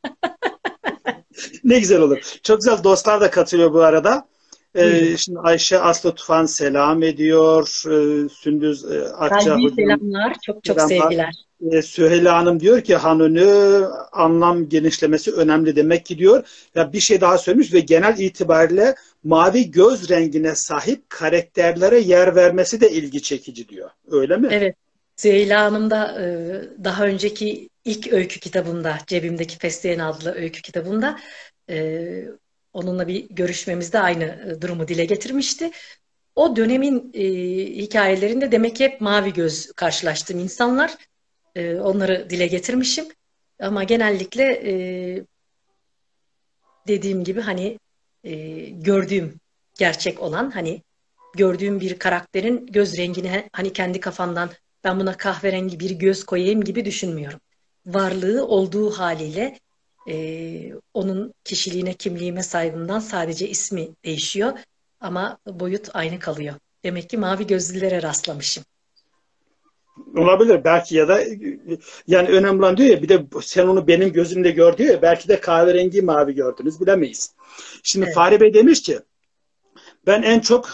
[laughs] ne güzel olur. Çok güzel dostlar da katılıyor bu arada. Ee, şimdi Ayşe Aslı Tufan selam ediyor. Ee, Sündüz e, Akça Kalbi selamlar. Çok çok selamlar. sevgiler. Ee, Süheyla Hanım diyor ki Hanını anlam genişlemesi önemli demek ki diyor. Ya bir şey daha söylemiş ve genel itibariyle mavi göz rengine sahip karakterlere yer vermesi de ilgi çekici diyor. Öyle mi? Evet. Süheyla Hanım da e, daha önceki ilk öykü kitabında, Cebimdeki Fesleğen adlı öykü kitabında e, onunla bir görüşmemizde aynı e, durumu dile getirmişti. O dönemin hikayelerinde demek ki hep mavi göz karşılaştığım insanlar. Onları dile getirmişim. Ama genellikle dediğim gibi hani e, gördüğüm gerçek olan hani gördüğüm bir karakterin göz rengini hani kendi kafamdan ben buna kahverengi bir göz koyayım gibi düşünmüyorum. Varlığı olduğu haliyle e, onun kişiliğine, kimliğime saygımdan sadece ismi değişiyor ama boyut aynı kalıyor. Demek ki mavi gözlülere rastlamışım. Olabilir belki ya da yani önemli olan diyor ya bir de sen onu benim gözümde gör diyor ya belki de kahverengi mavi gördünüz bilemeyiz. Şimdi evet. Fahri Bey demiş ki Ben en çok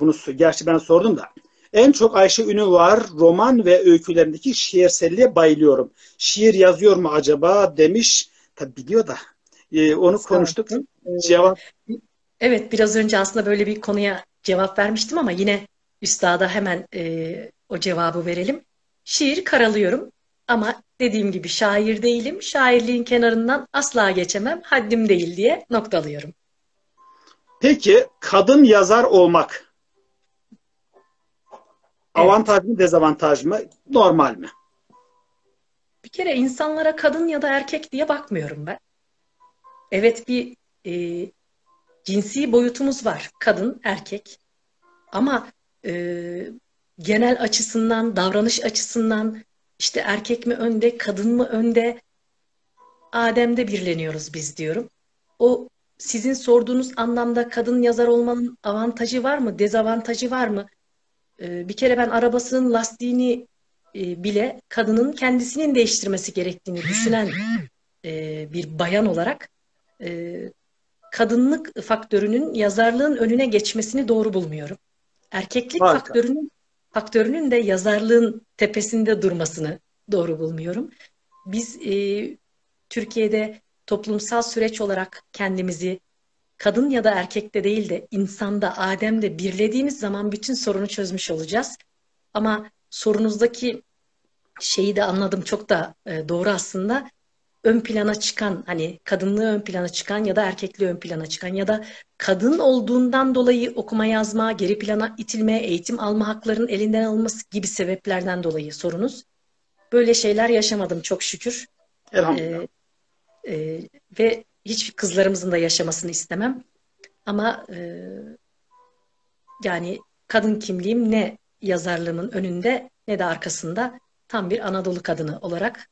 bunu gerçi ben sordum da en çok Ayşe Ünü var roman ve öykülerindeki şiirselliğe bayılıyorum. Şiir yazıyor mu acaba demiş. Tabi biliyor da ee, onu Sağ konuştuk. olun. Cevap Evet, biraz önce aslında böyle bir konuya cevap vermiştim ama yine üstada hemen e, o cevabı verelim. Şiir karalıyorum ama dediğim gibi şair değilim. Şairliğin kenarından asla geçemem. Haddim değil diye noktalıyorum. peki kadın yazar olmak Evet. avantaj mı dezavantaj mı normal mi? Bir kere insanlara kadın ya da erkek diye bakmıyorum ben. Evet bir e, cinsi boyutumuz var. Kadın, erkek. Ama e, genel açısından, davranış açısından işte erkek mi önde, kadın mı önde, Adem'de birleniyoruz biz diyorum. O sizin sorduğunuz anlamda kadın yazar olmanın avantajı var mı, dezavantajı var mı? E, bir kere ben arabasının lastiğini e, bile kadının kendisinin değiştirmesi gerektiğini düşünen e, bir bayan olarak e, kadınlık faktörünün yazarlığın önüne geçmesini doğru bulmuyorum. Erkeklik Harika. faktörünün faktörünün de yazarlığın tepesinde durmasını doğru bulmuyorum. Biz e, Türkiye'de toplumsal süreç olarak kendimizi kadın ya da erkekte değil de insanda, Adem'de birlediğimiz zaman bütün sorunu çözmüş olacağız. Ama sorunuzdaki şeyi de anladım çok da e, doğru aslında. Ön plana çıkan hani kadınlığı ön plana çıkan ya da erkekliği ön plana çıkan ya da kadın olduğundan dolayı okuma yazma, geri plana itilme, eğitim alma haklarının elinden alınması gibi sebeplerden dolayı sorunuz. Böyle şeyler yaşamadım çok şükür. Elhamdülillah. Ee, e, ve hiç kızlarımızın da yaşamasını istemem. Ama e, yani kadın kimliğim ne yazarlığımın önünde ne de arkasında tam bir Anadolu kadını olarak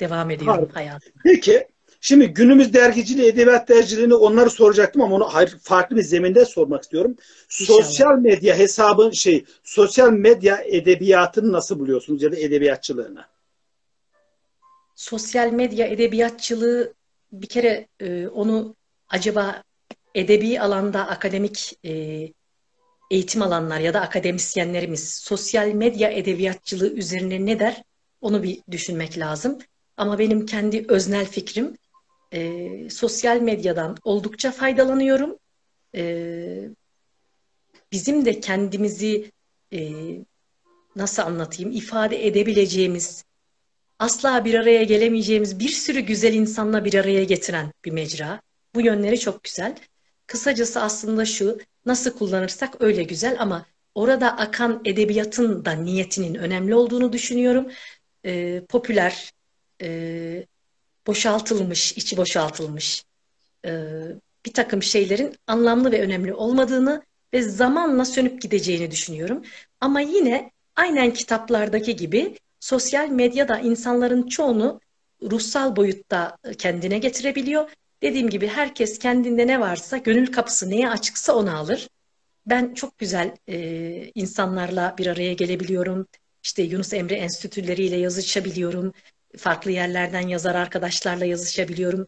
devam ediyorum Harika. hayatıma. Peki şimdi günümüz dergiciliği, edebiyat dergiciliğini onları soracaktım ama onu farklı bir zeminde sormak istiyorum. İnşallah. Sosyal medya hesabın şey, sosyal medya edebiyatını nasıl buluyorsunuz ya da edebiyatçılığını? Sosyal medya edebiyatçılığı bir kere e, onu acaba edebi alanda akademik e, eğitim alanlar ya da akademisyenlerimiz sosyal medya edebiyatçılığı üzerine ne der? Onu bir düşünmek lazım. Ama benim kendi öznel fikrim e, sosyal medyadan oldukça faydalanıyorum. E, bizim de kendimizi e, nasıl anlatayım ifade edebileceğimiz asla bir araya gelemeyeceğimiz bir sürü güzel insanla bir araya getiren bir mecra. Bu yönleri çok güzel. Kısacası aslında şu, nasıl kullanırsak öyle güzel ama orada akan edebiyatın da niyetinin önemli olduğunu düşünüyorum. Ee, popüler, e, boşaltılmış, içi boşaltılmış e, bir takım şeylerin anlamlı ve önemli olmadığını ve zamanla sönüp gideceğini düşünüyorum. Ama yine aynen kitaplardaki gibi sosyal medyada insanların çoğunu ruhsal boyutta kendine getirebiliyor. Dediğim gibi herkes kendinde ne varsa, gönül kapısı neye açıksa onu alır. Ben çok güzel e, insanlarla bir araya gelebiliyorum. İşte Yunus Emre enstitüleriyle yazışabiliyorum. Farklı yerlerden yazar arkadaşlarla yazışabiliyorum.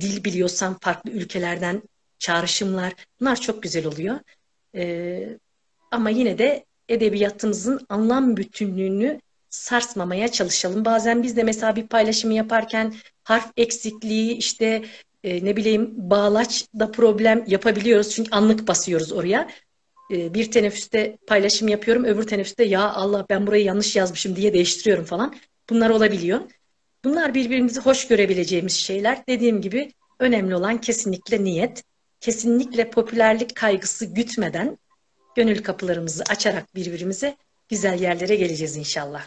Dil biliyorsam farklı ülkelerden çağrışımlar. Bunlar çok güzel oluyor. E, ama yine de edebiyatımızın anlam bütünlüğünü sarsmamaya çalışalım. Bazen biz de mesela bir paylaşımı yaparken harf eksikliği işte e, ne bileyim bağlaçda problem yapabiliyoruz. Çünkü anlık basıyoruz oraya. E, bir teneffüste paylaşım yapıyorum. Öbür teneffüste ya Allah ben burayı yanlış yazmışım diye değiştiriyorum falan. Bunlar olabiliyor. Bunlar birbirimizi hoş görebileceğimiz şeyler. Dediğim gibi önemli olan kesinlikle niyet. Kesinlikle popülerlik kaygısı gütmeden gönül kapılarımızı açarak birbirimize güzel yerlere geleceğiz inşallah.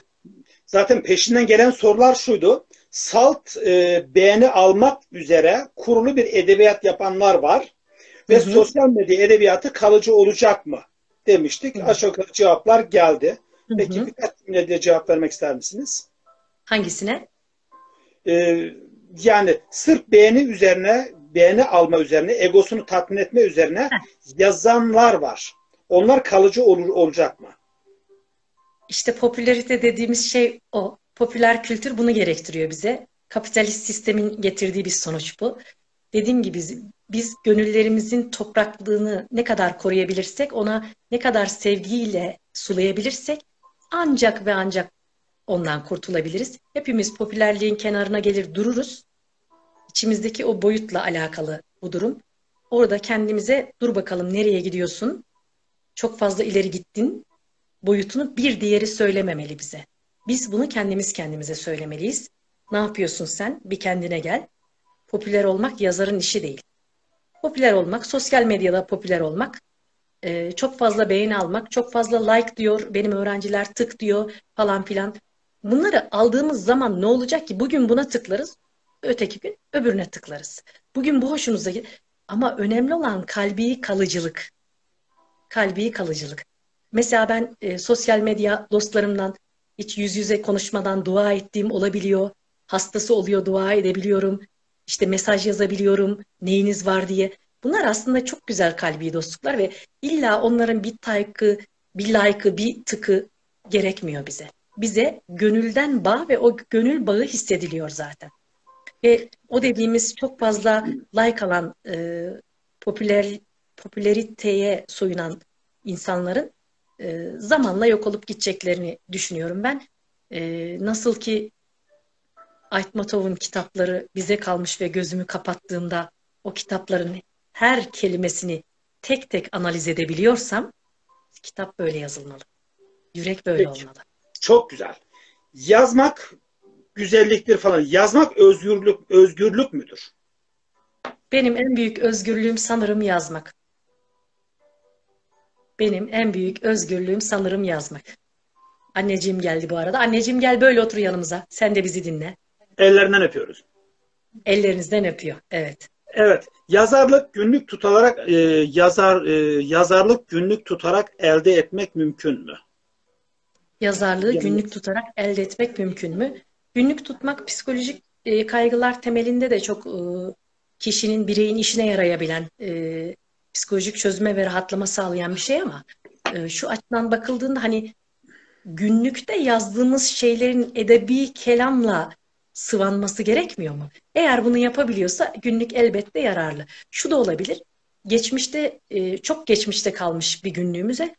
Zaten peşinden gelen sorular şuydu. Salt e, beğeni almak üzere kurulu bir edebiyat yapanlar var. Ve Hı hı. sosyal medya edebiyatı kalıcı olacak mı? Demiştik. Hı. Aşağı yukarı cevaplar geldi. Hı Peki hı. birkaç cümleyle cevap vermek ister misiniz? Hangisine? Ee, yani sırf beğeni üzerine, beğeni alma üzerine, egosunu tatmin etme üzerine yazanlar var. Onlar kalıcı olur olacak mı? İşte popülerite dediğimiz şey o. Popüler kültür bunu gerektiriyor bize. Kapitalist sistemin getirdiği bir sonuç bu. Dediğim gibi biz gönüllerimizin topraklığını ne kadar koruyabilirsek, ona ne kadar sevgiyle sulayabilirsek ancak ve ancak ondan kurtulabiliriz. Hepimiz popülerliğin kenarına gelir dururuz. İçimizdeki o boyutla alakalı bu durum. Orada kendimize dur bakalım nereye gidiyorsun? Çok fazla ileri gittin. Boyutunu bir diğeri söylememeli bize. Biz bunu kendimiz kendimize söylemeliyiz. Ne yapıyorsun sen? Bir kendine gel. Popüler olmak yazarın işi değil. Popüler olmak, sosyal medyada popüler olmak, çok fazla beğeni almak, çok fazla like diyor, benim öğrenciler tık diyor falan filan. Bunları aldığımız zaman ne olacak ki? Bugün buna tıklarız, öteki gün öbürüne tıklarız. Bugün bu hoşunuza gidiyor. Ama önemli olan kalbi kalıcılık. Kalbi kalıcılık. Mesela ben e, sosyal medya dostlarımdan hiç yüz yüze konuşmadan dua ettiğim olabiliyor. Hastası oluyor dua edebiliyorum. İşte mesaj yazabiliyorum. Neyiniz var diye. Bunlar aslında çok güzel kalbi dostluklar ve illa onların bir taykı, bir like'ı, bir tıkı gerekmiyor bize. Bize gönülden bağ ve o gönül bağı hissediliyor zaten. Ve o dediğimiz çok fazla like alan, e, popüler popüleriteye soyunan insanların e, zamanla yok olup gideceklerini düşünüyorum ben. E, nasıl ki Aytmatov'un kitapları bize kalmış ve gözümü kapattığımda o kitapların her kelimesini tek tek analiz edebiliyorsam kitap böyle yazılmalı. Yürek böyle Peki. olmalı. Çok güzel. Yazmak güzelliktir falan. Yazmak özgürlük özgürlük müdür? Benim en büyük özgürlüğüm sanırım yazmak. Benim en büyük özgürlüğüm sanırım yazmak. Anneciğim geldi bu arada. Anneciğim gel böyle otur yanımıza. Sen de bizi dinle. Ellerinden öpüyoruz. Ellerinizden öpüyor. Evet. Evet. Yazarlık günlük tutarak e, yazar e, yazarlık günlük tutarak elde etmek mümkün mü? Yazarlığı Yani- günlük tutarak elde etmek mümkün mü? Günlük tutmak psikolojik e, kaygılar temelinde de çok e, kişinin, bireyin işine yarayabilen, e, psikolojik çözüme ve rahatlama sağlayan bir şey ama e, şu açıdan bakıldığında hani günlükte yazdığımız şeylerin edebi kelamla sıvanması gerekmiyor mu? Eğer bunu yapabiliyorsa günlük elbette yararlı. Şu da olabilir. Geçmişte, çok geçmişte kalmış bir günlüğümüze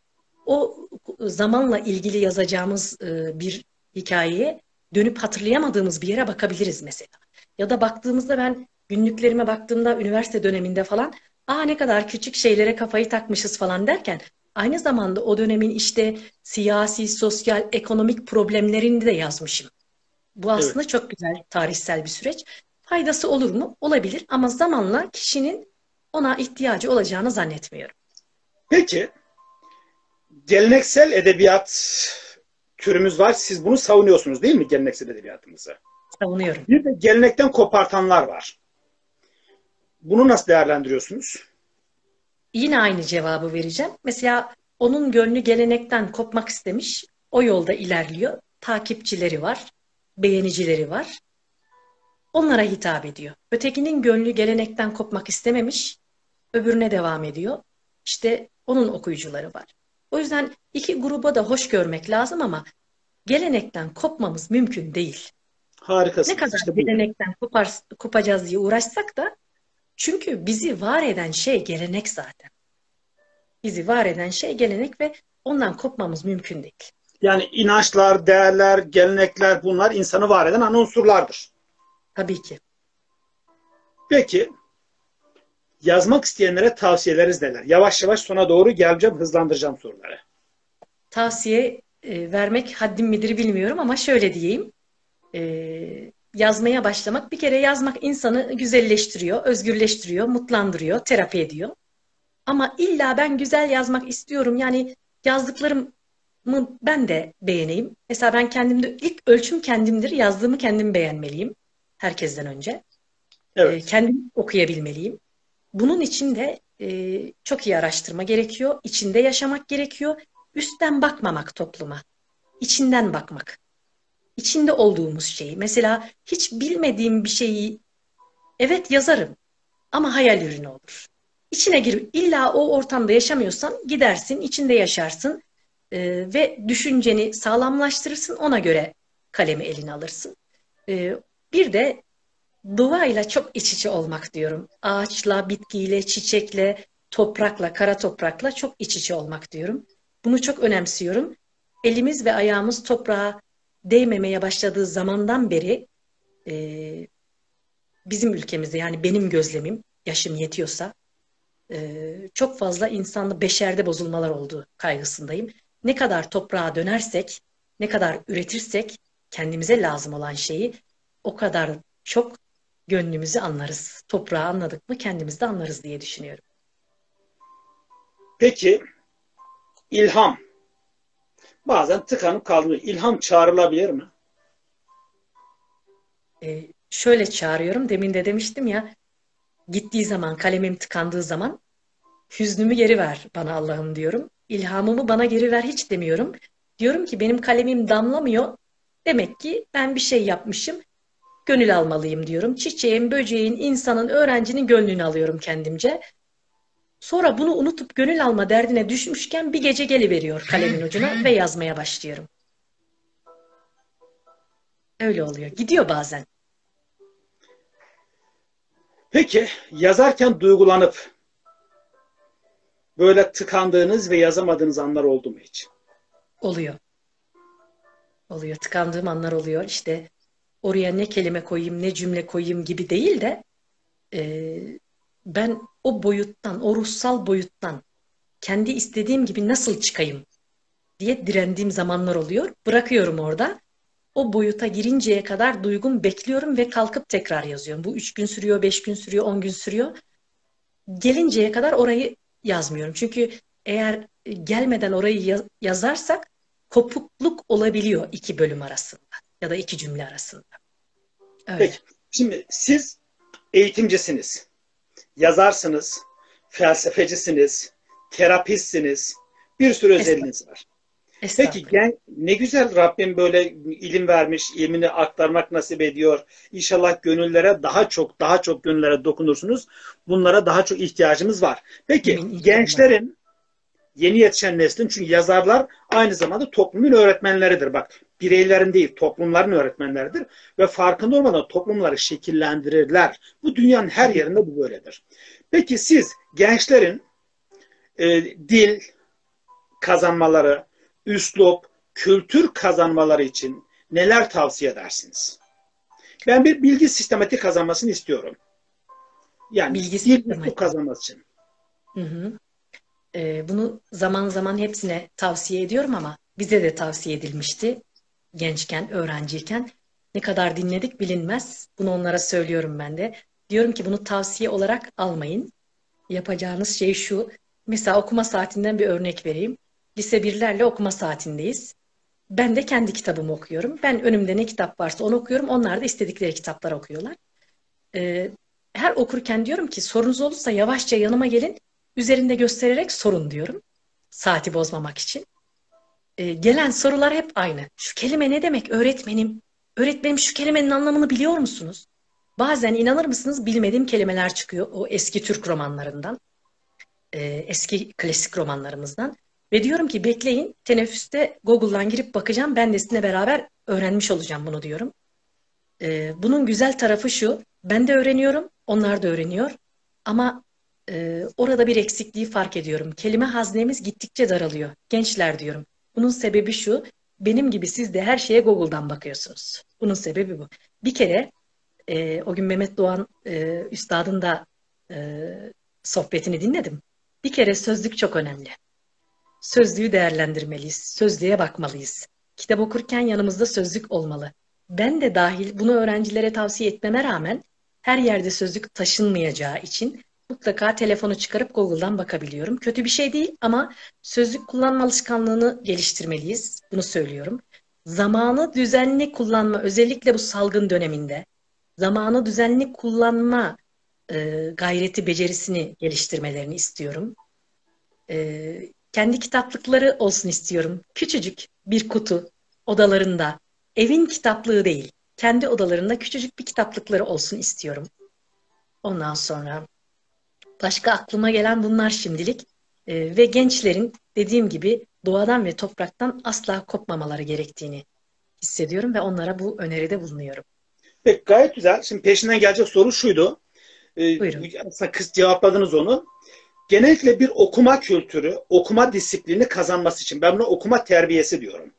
o zamanla ilgili yazacağımız e, bir hikayeye dönüp hatırlayamadığımız bir yere bakabiliriz mesela. Ya da baktığımızda ben günlüklerime baktığımda üniversite döneminde falan aa ne kadar küçük şeylere kafayı takmışız falan derken aynı zamanda o dönemin işte siyasi, sosyal, ekonomik problemlerini de yazmışım. Bu aslında çok güzel tarihsel bir süreç. Faydası olur mu? Olabilir ama zamanla kişinin ona ihtiyacı olacağını zannetmiyorum. Peki geleneksel edebiyat türümüz var. Siz bunu savunuyorsunuz değil mi geleneksel edebiyatımızı? Savunuyorum. Bir de gelenekten kopartanlar var. Bunu nasıl değerlendiriyorsunuz? Yine aynı cevabı vereceğim. Mesela onun gönlü gelenekten kopmak istemiş. O yolda ilerliyor. Takipçileri var, beğenicileri var. Onlara hitap ediyor. Ötekinin gönlü gelenekten kopmak istememiş. Öbürüne devam ediyor. İşte onun okuyucuları var. O yüzden iki gruba da hoş görmek lazım ama gelenekten kopmamız mümkün değil. Harikasınız. Ne kadar İşte gelenekten kopar, kopacağız diye uğraşsak da çünkü bizi var eden şey gelenek zaten. Bizi var eden şey gelenek ve ondan kopmamız mümkün değil. Yani inançlar, değerler, gelenekler bunlar insanı var eden ana unsurlardır. Tabii ki. Peki yazmak isteyenlere tavsiyeleriniz neler? Yavaş yavaş sona doğru geleceğim, hızlandıracağım soruları. Tavsiye e, vermek haddim midir bilmiyorum ama şöyle diyeyim. E, yazmaya başlamak bir kere yazmak insanı güzelleştiriyor, özgürleştiriyor, mutlandırıyor, terapi ediyor. Ama illa ben güzel yazmak istiyorum. Yani yazdıklarımı ben de beğeneyim. Mesela ben kendimde ilk ölçüm kendimdir. Yazdığımı kendim beğenmeliyim herkesten önce. Evet. E, kendim okuyabilmeliyim. Bunun için de e, çok iyi araştırma gerekiyor. İçinde yaşamak gerekiyor. Üstten bakmamak topluma. İçinden bakmak. İçinde olduğumuz şeyi. Mesela hiç bilmediğim bir şeyi evet yazarım ama hayal ürünü olur. İçine gir. İlla o ortamda yaşamıyorsan gidersin, içinde yaşarsın e, ve düşünceni sağlamlaştırırsın. Ona göre kalemi eline alırsın. E, bir de doğayla çok iç içe olmak diyorum. Ağaçla, bitkiyle, çiçekle, toprakla, kara toprakla çok iç içe olmak diyorum. Bunu çok önemsiyorum. Elimiz ve ayağımız toprağa değmemeye başladığı zamandan beri e, bizim ülkemizde yani benim gözlemim, yaşım yetiyorsa e, çok fazla insanlı beşerde bozulmalar olduğu kaygısındayım. Ne kadar toprağa dönersek, ne kadar üretirsek kendimize lazım olan şeyi o kadar çok gönlümüzü anlarız. Toprağı anladık mı kendimizi de anlarız diye düşünüyorum. Peki ilham. Bazen tıkanıp kalmıyor. İlham çağrılabilir mi? Ee, şöyle çağırıyorum. Demin de demiştim ya gittiği zaman kalemim tıkandığı zaman hüznümü geri ver bana Allah'ım diyorum. İlhamımı bana geri ver hiç demiyorum. Diyorum ki benim kalemim damlamıyor. Demek ki ben bir şey yapmışım. Gönül almalıyım diyorum. Çiçeğin, böceğin, insanın, öğrencinin gönlünü alıyorum kendimce. Sonra bunu unutup gönül alma derdine düşmüşken bir gece geliveriyor kalemin ucuna ve yazmaya başlıyorum. Öyle oluyor. Gidiyor bazen. Peki yazarken duygulanıp böyle tıkandığınız ve yazamadığınız anlar oldu mu hiç? Oluyor. Oluyor. Tıkandığım anlar oluyor. İşte oraya ne kelime koyayım, ne cümle koyayım gibi değil de e, ben o boyuttan, o ruhsal boyuttan kendi istediğim gibi nasıl çıkayım diye direndiğim zamanlar oluyor. Bırakıyorum orada. O boyuta girinceye kadar duygum bekliyorum ve kalkıp tekrar yazıyorum. Bu üç gün sürüyor, beş gün sürüyor, on gün sürüyor. Gelinceye kadar orayı yazmıyorum. Çünkü eğer gelmeden orayı yazarsak kopukluk olabiliyor iki bölüm arasında ya da iki cümle arasında. Öyle. Peki. Şimdi siz eğitimcisiniz yazarsınız, felsefecisiniz, terapistsiniz. Bir sürü özelliğiniz var. Peki gen, ne güzel Rabbim böyle ilim vermiş, ilmini aktarmak nasip ediyor. İnşallah gönüllere daha çok, daha çok gönüllere dokunursunuz. Bunlara daha çok ihtiyacımız var. Peki gençlerin, yeni yetişen neslin, çünkü yazarlar aynı zamanda toplumun öğretmenleridir. Bak bireylerin değil toplumların öğretmenleridir ve farkında olmadan toplumları şekillendirirler. Bu dünyanın her yerinde bu böyledir. Peki siz gençlerin e, dil kazanmaları, üslup, kültür kazanmaları için neler tavsiye edersiniz? Ben bir bilgi sistematik kazanmasını istiyorum. Yani bilgi üslup kazanması için. Hı hı. Ee, bunu zaman zaman hepsine tavsiye ediyorum ama bize de tavsiye edilmişti gençken, öğrenciyken ne kadar dinledik bilinmez. Bunu onlara söylüyorum ben de. Diyorum ki bunu tavsiye olarak almayın. Yapacağınız şey şu. Mesela okuma saatinden bir örnek vereyim. Lise birlerle okuma saatindeyiz. Ben de kendi kitabımı okuyorum. Ben önümde ne kitap varsa onu okuyorum. Onlar da istedikleri kitapları okuyorlar. Ee, her okurken diyorum ki sorunuz olursa yavaşça yanıma gelin. Üzerinde göstererek sorun diyorum. Saati bozmamak için e, gelen sorular hep aynı. Şu kelime ne demek öğretmenim? Öğretmenim şu kelimenin anlamını biliyor musunuz? Bazen inanır mısınız bilmediğim kelimeler çıkıyor o eski Türk romanlarından. E, eski klasik romanlarımızdan. Ve diyorum ki bekleyin teneffüste Google'dan girip bakacağım. Ben de sizinle beraber öğrenmiş olacağım bunu diyorum. E, bunun güzel tarafı şu. Ben de öğreniyorum. Onlar da öğreniyor. Ama e, orada bir eksikliği fark ediyorum. Kelime haznemiz gittikçe daralıyor. Gençler diyorum. Bunun sebebi şu. Benim gibi siz de her şeye Google'dan bakıyorsunuz. Bunun sebebi bu. Bir kere e, o gün Mehmet Doğan e, üstadın da e, sohbetini dinledim. Bir kere sözlük çok önemli. Sözlüğü değerlendirmeliyiz. Sözlüğe bakmalıyız. Kitap okurken yanımızda sözlük olmalı. Ben de dahil bunu öğrencilere tavsiye etmeme rağmen her yerde sözlük taşınmayacağı için mutlaka telefonu çıkarıp Google'dan bakabiliyorum. Kötü bir şey değil ama sözlük kullanma alışkanlığını geliştirmeliyiz. Bunu söylüyorum. Zamanı düzenli kullanma özellikle bu salgın döneminde zamanı düzenli kullanma e, gayreti becerisini geliştirmelerini istiyorum. E, kendi kitaplıkları olsun istiyorum. Küçücük bir kutu odalarında. Evin kitaplığı değil. Kendi odalarında küçücük bir kitaplıkları olsun istiyorum. Ondan sonra Başka aklıma gelen bunlar şimdilik. E, ve gençlerin dediğim gibi doğadan ve topraktan asla kopmamaları gerektiğini hissediyorum ve onlara bu öneride bulunuyorum. Peki gayet güzel. Şimdi peşinden gelecek soru şuydu. Ee, Buyurun. aslında kız cevapladınız onu. Genellikle bir okuma kültürü, okuma disiplini kazanması için. Ben buna okuma terbiyesi diyorum.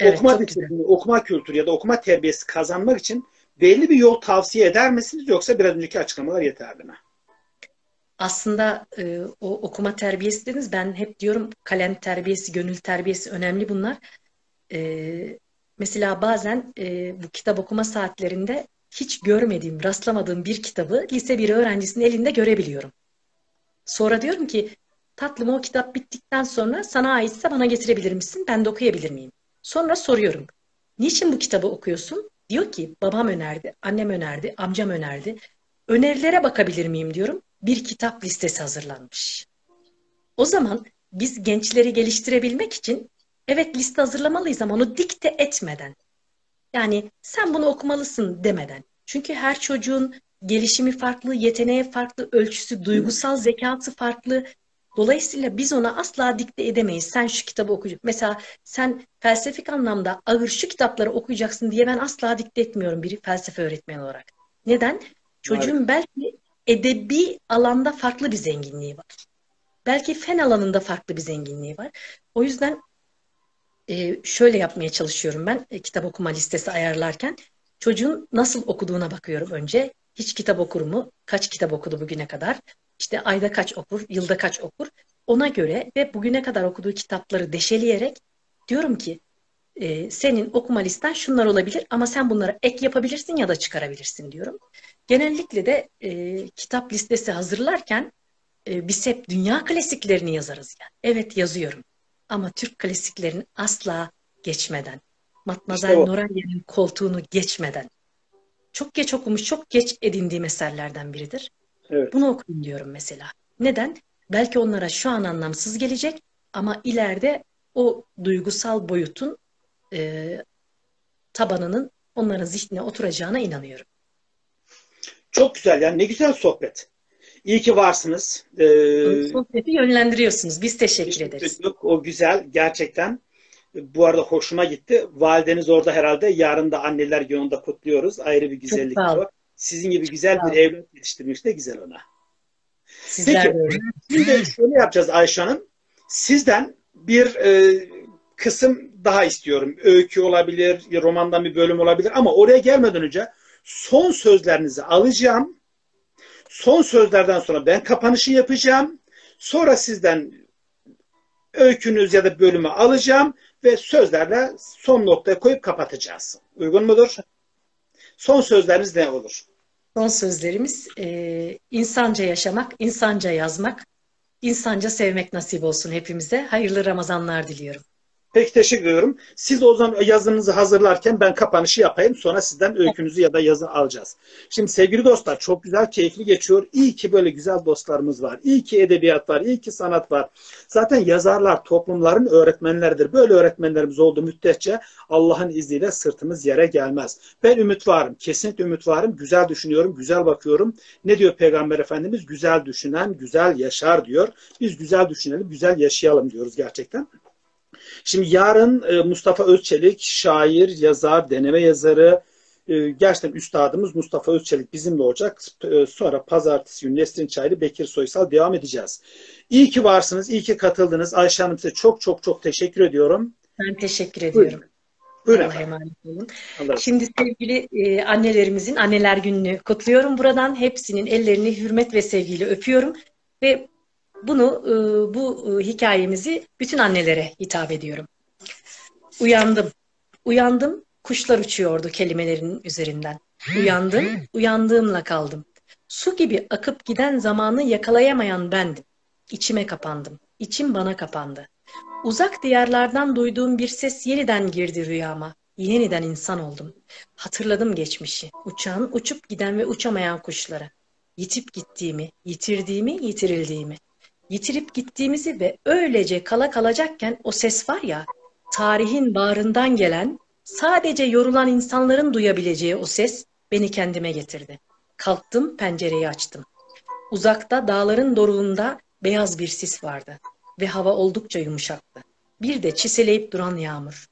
Evet, okuma çok güzel. disiplini, okuma kültürü ya da okuma terbiyesi kazanmak için belli bir yol tavsiye eder misiniz yoksa biraz önceki açıklamalar yeterli mi? Aslında e, o okuma terbiyesi dediniz. Ben hep diyorum kalem terbiyesi, gönül terbiyesi önemli bunlar. E, mesela bazen e, bu kitap okuma saatlerinde hiç görmediğim, rastlamadığım bir kitabı lise bir öğrencisinin elinde görebiliyorum. Sonra diyorum ki tatlım o kitap bittikten sonra sana aitse bana getirebilir misin? Ben de okuyabilir miyim? Sonra soruyorum. Niçin bu kitabı okuyorsun? Diyor ki babam önerdi, annem önerdi, amcam önerdi. Önerilere bakabilir miyim diyorum. Bir kitap listesi hazırlanmış. O zaman biz gençleri geliştirebilmek için evet liste hazırlamalıyız ama onu dikte etmeden. Yani sen bunu okumalısın demeden. Çünkü her çocuğun gelişimi farklı, yeteneği farklı, ölçüsü, duygusal zekası farklı. Dolayısıyla biz ona asla dikte edemeyiz. Sen şu kitabı okuyacaksın. Mesela sen felsefik anlamda ağır şu kitapları okuyacaksın diye ben asla dikte etmiyorum bir felsefe öğretmeni olarak. Neden? Çocuğun belki edebi alanda farklı bir zenginliği var. Belki fen alanında farklı bir zenginliği var. O yüzden e, şöyle yapmaya çalışıyorum ben e, kitap okuma listesi ayarlarken. Çocuğun nasıl okuduğuna bakıyorum önce. Hiç kitap okur mu? Kaç kitap okudu bugüne kadar? İşte ayda kaç okur? Yılda kaç okur? Ona göre ve bugüne kadar okuduğu kitapları deşeleyerek diyorum ki e, senin okuma listen şunlar olabilir ama sen bunlara ek yapabilirsin ya da çıkarabilirsin diyorum. Genellikle de e, kitap listesi hazırlarken e, biz hep dünya klasiklerini yazarız yani. Evet yazıyorum. Ama Türk klasiklerini asla geçmeden, Matmazel İşte o. Noralya'nın koltuğunu geçmeden, çok geç okumuş, çok geç edindiğim eserlerden biridir. Evet. Bunu okuyun diyorum mesela. Neden? Belki onlara şu an anlamsız gelecek ama ileride o duygusal boyutun e, tabanının onların zihnine oturacağına inanıyorum. Çok güzel yani ne güzel sohbet. İyi ki varsınız. Ee, Sohbeti yönlendiriyorsunuz. Biz teşekkür ederiz. Yok, o güzel gerçekten. Bu arada hoşuma gitti. Valideniz orada herhalde. Yarın da anneler gününde kutluyoruz. Ayrı bir güzellik o. Sizin gibi güzel Sağ bir evlat yetiştirmiş de güzel ona. Sizler Peki. de. Şimdi şöyle yapacağız Ayşe Hanım. Sizden bir e, kısım daha istiyorum. Öykü olabilir, romandan bir bölüm olabilir ama oraya gelmeden önce son sözlerinizi alacağım. Son sözlerden sonra ben kapanışı yapacağım. Sonra sizden öykünüz ya da bölümü alacağım ve sözlerle son noktaya koyup kapatacağız. Uygun mudur? Son sözleriniz ne olur? Son sözlerimiz e, insanca yaşamak, insanca yazmak, insanca sevmek nasip olsun hepimize. Hayırlı Ramazanlar diliyorum. Peki teşekkür ediyorum. Siz o zaman yazınızı hazırlarken ben kapanışı yapayım. Sonra sizden öykünüzü ya da yazı alacağız. Şimdi sevgili dostlar çok güzel, keyifli geçiyor. İyi ki böyle güzel dostlarımız var. İyi ki edebiyat var, iyi ki sanat var. Zaten yazarlar toplumların öğretmenleridir. Böyle öğretmenlerimiz olduğu müddetçe Allah'ın izniyle sırtımız yere gelmez. Ben ümit varım. Kesinlikle ümit varım. Güzel düşünüyorum, güzel bakıyorum. Ne diyor Peygamber Efendimiz? Güzel düşünen güzel yaşar diyor. Biz güzel düşünelim, güzel yaşayalım diyoruz gerçekten. Şimdi yarın e, Mustafa Özçelik şair, yazar, deneme yazarı, e, gerçekten üstadımız Mustafa Özçelik bizimle olacak. E, Sonra pazartesi günü Nesrin Çaylı, Bekir Soysal devam edeceğiz. İyi ki varsınız, iyi ki katıldınız. Ayşe Hanım size çok çok çok teşekkür ediyorum. Ben teşekkür ediyorum. Buyurun Allah'a emanet olun. Allah Şimdi sevgili e, annelerimizin anneler gününü kutluyorum buradan. Hepsinin ellerini hürmet ve sevgiyle öpüyorum ve bunu e, bu e, hikayemizi bütün annelere hitap ediyorum. Uyandım. Uyandım. Kuşlar uçuyordu kelimelerin üzerinden. Uyandım. Uyandığımla kaldım. Su gibi akıp giden zamanı yakalayamayan bendim. İçime kapandım. İçim bana kapandı. Uzak diyarlardan duyduğum bir ses yeniden girdi rüyama. Yeniden insan oldum. Hatırladım geçmişi. Uçan, uçup giden ve uçamayan kuşları. Yitip gittiğimi, yitirdiğimi, yitirildiğimi. Yitirip gittiğimizi ve öylece kala kalacakken o ses var ya, tarihin bağrından gelen, sadece yorulan insanların duyabileceği o ses beni kendime getirdi. Kalktım, pencereyi açtım. Uzakta dağların doruğunda beyaz bir sis vardı ve hava oldukça yumuşaktı. Bir de çiseleyip duran yağmur.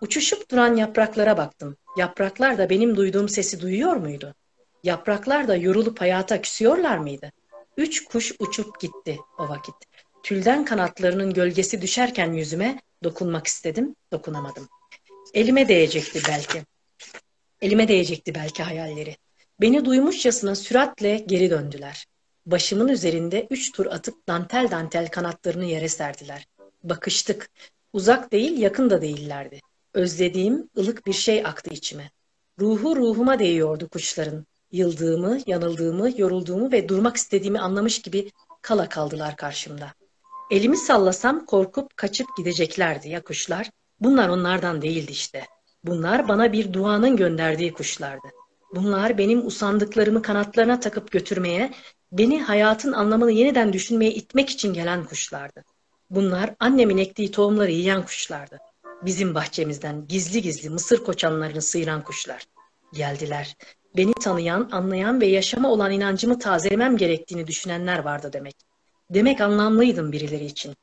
Uçuşup duran yapraklara baktım. Yapraklar da benim duyduğum sesi duyuyor muydu? Yapraklar da yorulup hayata küsüyorlar mıydı? Üç kuş uçup gitti o vakit. Tülden kanatlarının gölgesi düşerken yüzüme dokunmak istedim, dokunamadım. Elime değecekti belki. Elime değecekti belki hayalleri. Beni duymuşçasına süratle geri döndüler. Başımın üzerinde üç tur atıp dantel dantel kanatlarını yere serdiler. Bakıştık. Uzak değil, yakın da değillerdi. Özlediğim ılık bir şey aktı içime. Ruhu ruhuma değiyordu kuşların. Yıldığımı, yanıldığımı, yorulduğumu ve durmak istediğimi anlamış gibi kala kaldılar karşımda. Elimi sallasam korkup kaçıp gideceklerdi ya kuşlar. Bunlar onlardan değildi işte. Bunlar bana bir duanın gönderdiği kuşlardı. Bunlar benim usandıklarımı kanatlarına takıp götürmeye, beni hayatın anlamını yeniden düşünmeye itmek için gelen kuşlardı. Bunlar annemin ektiği tohumları yiyen kuşlardı. Bizim bahçemizden gizli gizli mısır koçanlarını sıyıran kuşlar. Geldiler. Beni tanıyan, anlayan ve yaşama olan inancımı tazelemem gerektiğini düşünenler vardı demek. Demek anlamlıydım birileri için.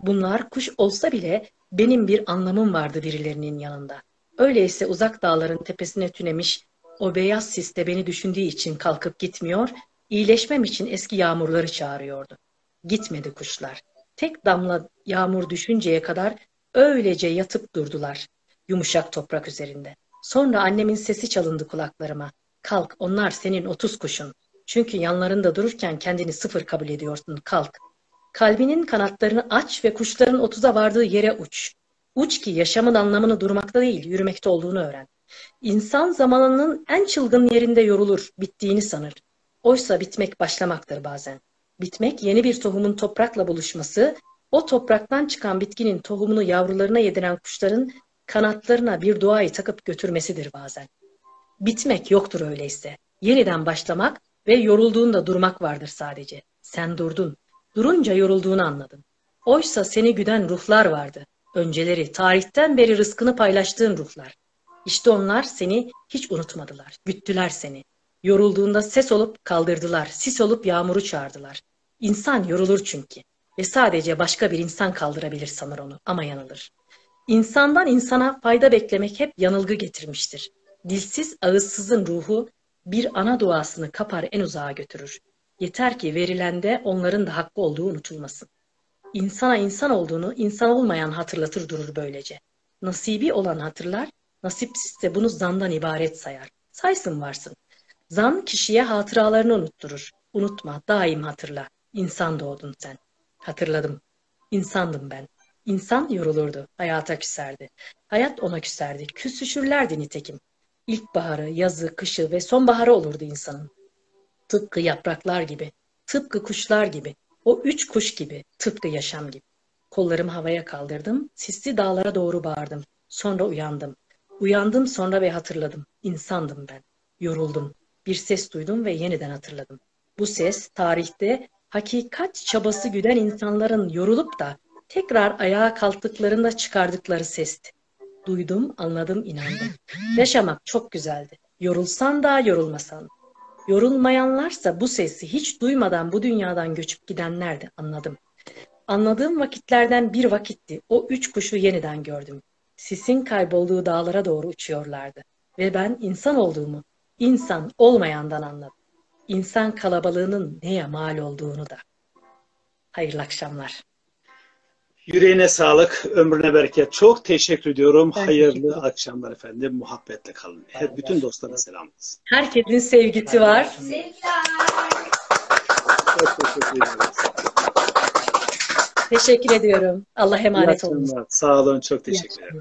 Bunlar kuş olsa bile benim bir anlamım vardı birilerinin yanında. Öyleyse uzak dağların tepesine tünemiş o beyaz siste beni düşündüğü için kalkıp gitmiyor, iyileşmem için eski yağmurları çağırıyordu. Gitmedi kuşlar. Tek damla yağmur düşünceye kadar öylece yatıp durdular yumuşak toprak üzerinde. Sonra annemin sesi çalındı kulaklarıma. Kalk onlar senin otuz kuşun. Çünkü yanlarında dururken kendini sıfır kabul ediyorsun. Kalk. Kalbinin kanatlarını aç ve kuşların otuza vardığı yere uç. Uç ki yaşamın anlamını durmakta değil, yürümekte olduğunu öğren. İnsan zamanının en çılgın yerinde yorulur, bittiğini sanır. Oysa bitmek başlamaktır bazen. Bitmek yeni bir tohumun toprakla buluşması, o topraktan çıkan bitkinin tohumunu yavrularına yediren kuşların kanatlarına bir duayı takıp götürmesidir bazen. Bitmek yoktur öyleyse. Yeniden başlamak ve yorulduğunda durmak vardır sadece. Sen durdun. Durunca yorulduğunu anladın. Oysa seni güden ruhlar vardı. Önceleri, tarihten beri rızkını paylaştığın ruhlar. İşte onlar seni hiç unutmadılar. Güttüler seni. Yorulduğunda ses olup kaldırdılar. Sis olup yağmuru çağırdılar. İnsan yorulur çünkü. Ve sadece başka bir insan kaldırabilir sanır onu ama yanılır. İnsandan insana fayda beklemek hep yanılgı getirmiştir. Dilsiz ağızsızın ruhu bir ana duasını kapar en uzağa götürür. Yeter ki verilende onların da hakkı olduğu unutulmasın. İnsana insan olduğunu insan olmayan hatırlatır durur böylece. Nasibi olan hatırlar, nasipsizse bunu zandan ibaret sayar. Saysın varsın. Zan kişiye hatıralarını unutturur. Unutma, daim hatırla. İnsan doğdun sen. Hatırladım. İnsandım ben. İnsan yorulurdu, hayata küserdi. Hayat ona küserdi, küsüşürlerdi nitekim. İlkbaharı, yazı, kışı ve sonbaharı olurdu insanın. Tıpkı yapraklar gibi, tıpkı kuşlar gibi, o üç kuş gibi, tıpkı yaşam gibi. Kollarımı havaya kaldırdım, sisli dağlara doğru bağırdım. Sonra uyandım. Uyandım sonra ve hatırladım. İnsandım ben. Yoruldum. Bir ses duydum ve yeniden hatırladım. Bu ses tarihte hakikat çabası güden insanların yorulup da tekrar ayağa kalktıklarında çıkardıkları sesti. Duydum, anladım, inandım. Yaşamak çok güzeldi. Yorulsan da yorulmasan. Yorulmayanlarsa bu sesi hiç duymadan bu dünyadan göçüp gidenlerdi anladım. Anladığım vakitlerden bir vakitti. O üç kuşu yeniden gördüm. Sisin kaybolduğu dağlara doğru uçuyorlardı. Ve ben insan olduğumu, insan olmayandan anladım. İnsan kalabalığının neye mal olduğunu da. Hayırlı akşamlar. Yüreğine sağlık, ömrüne bereket. Çok teşekkür ediyorum. Ben Hayırlı teşekkür akşamlar efendim. Muhabbetle kalın. Her, bütün dostlara selamınız. Herkesin sevgisi var. Sevgiler. Çok teşekkür ederiz. Teşekkür ediyorum. Allah emanet olun. Sağ olun. Çok teşekkür ederim.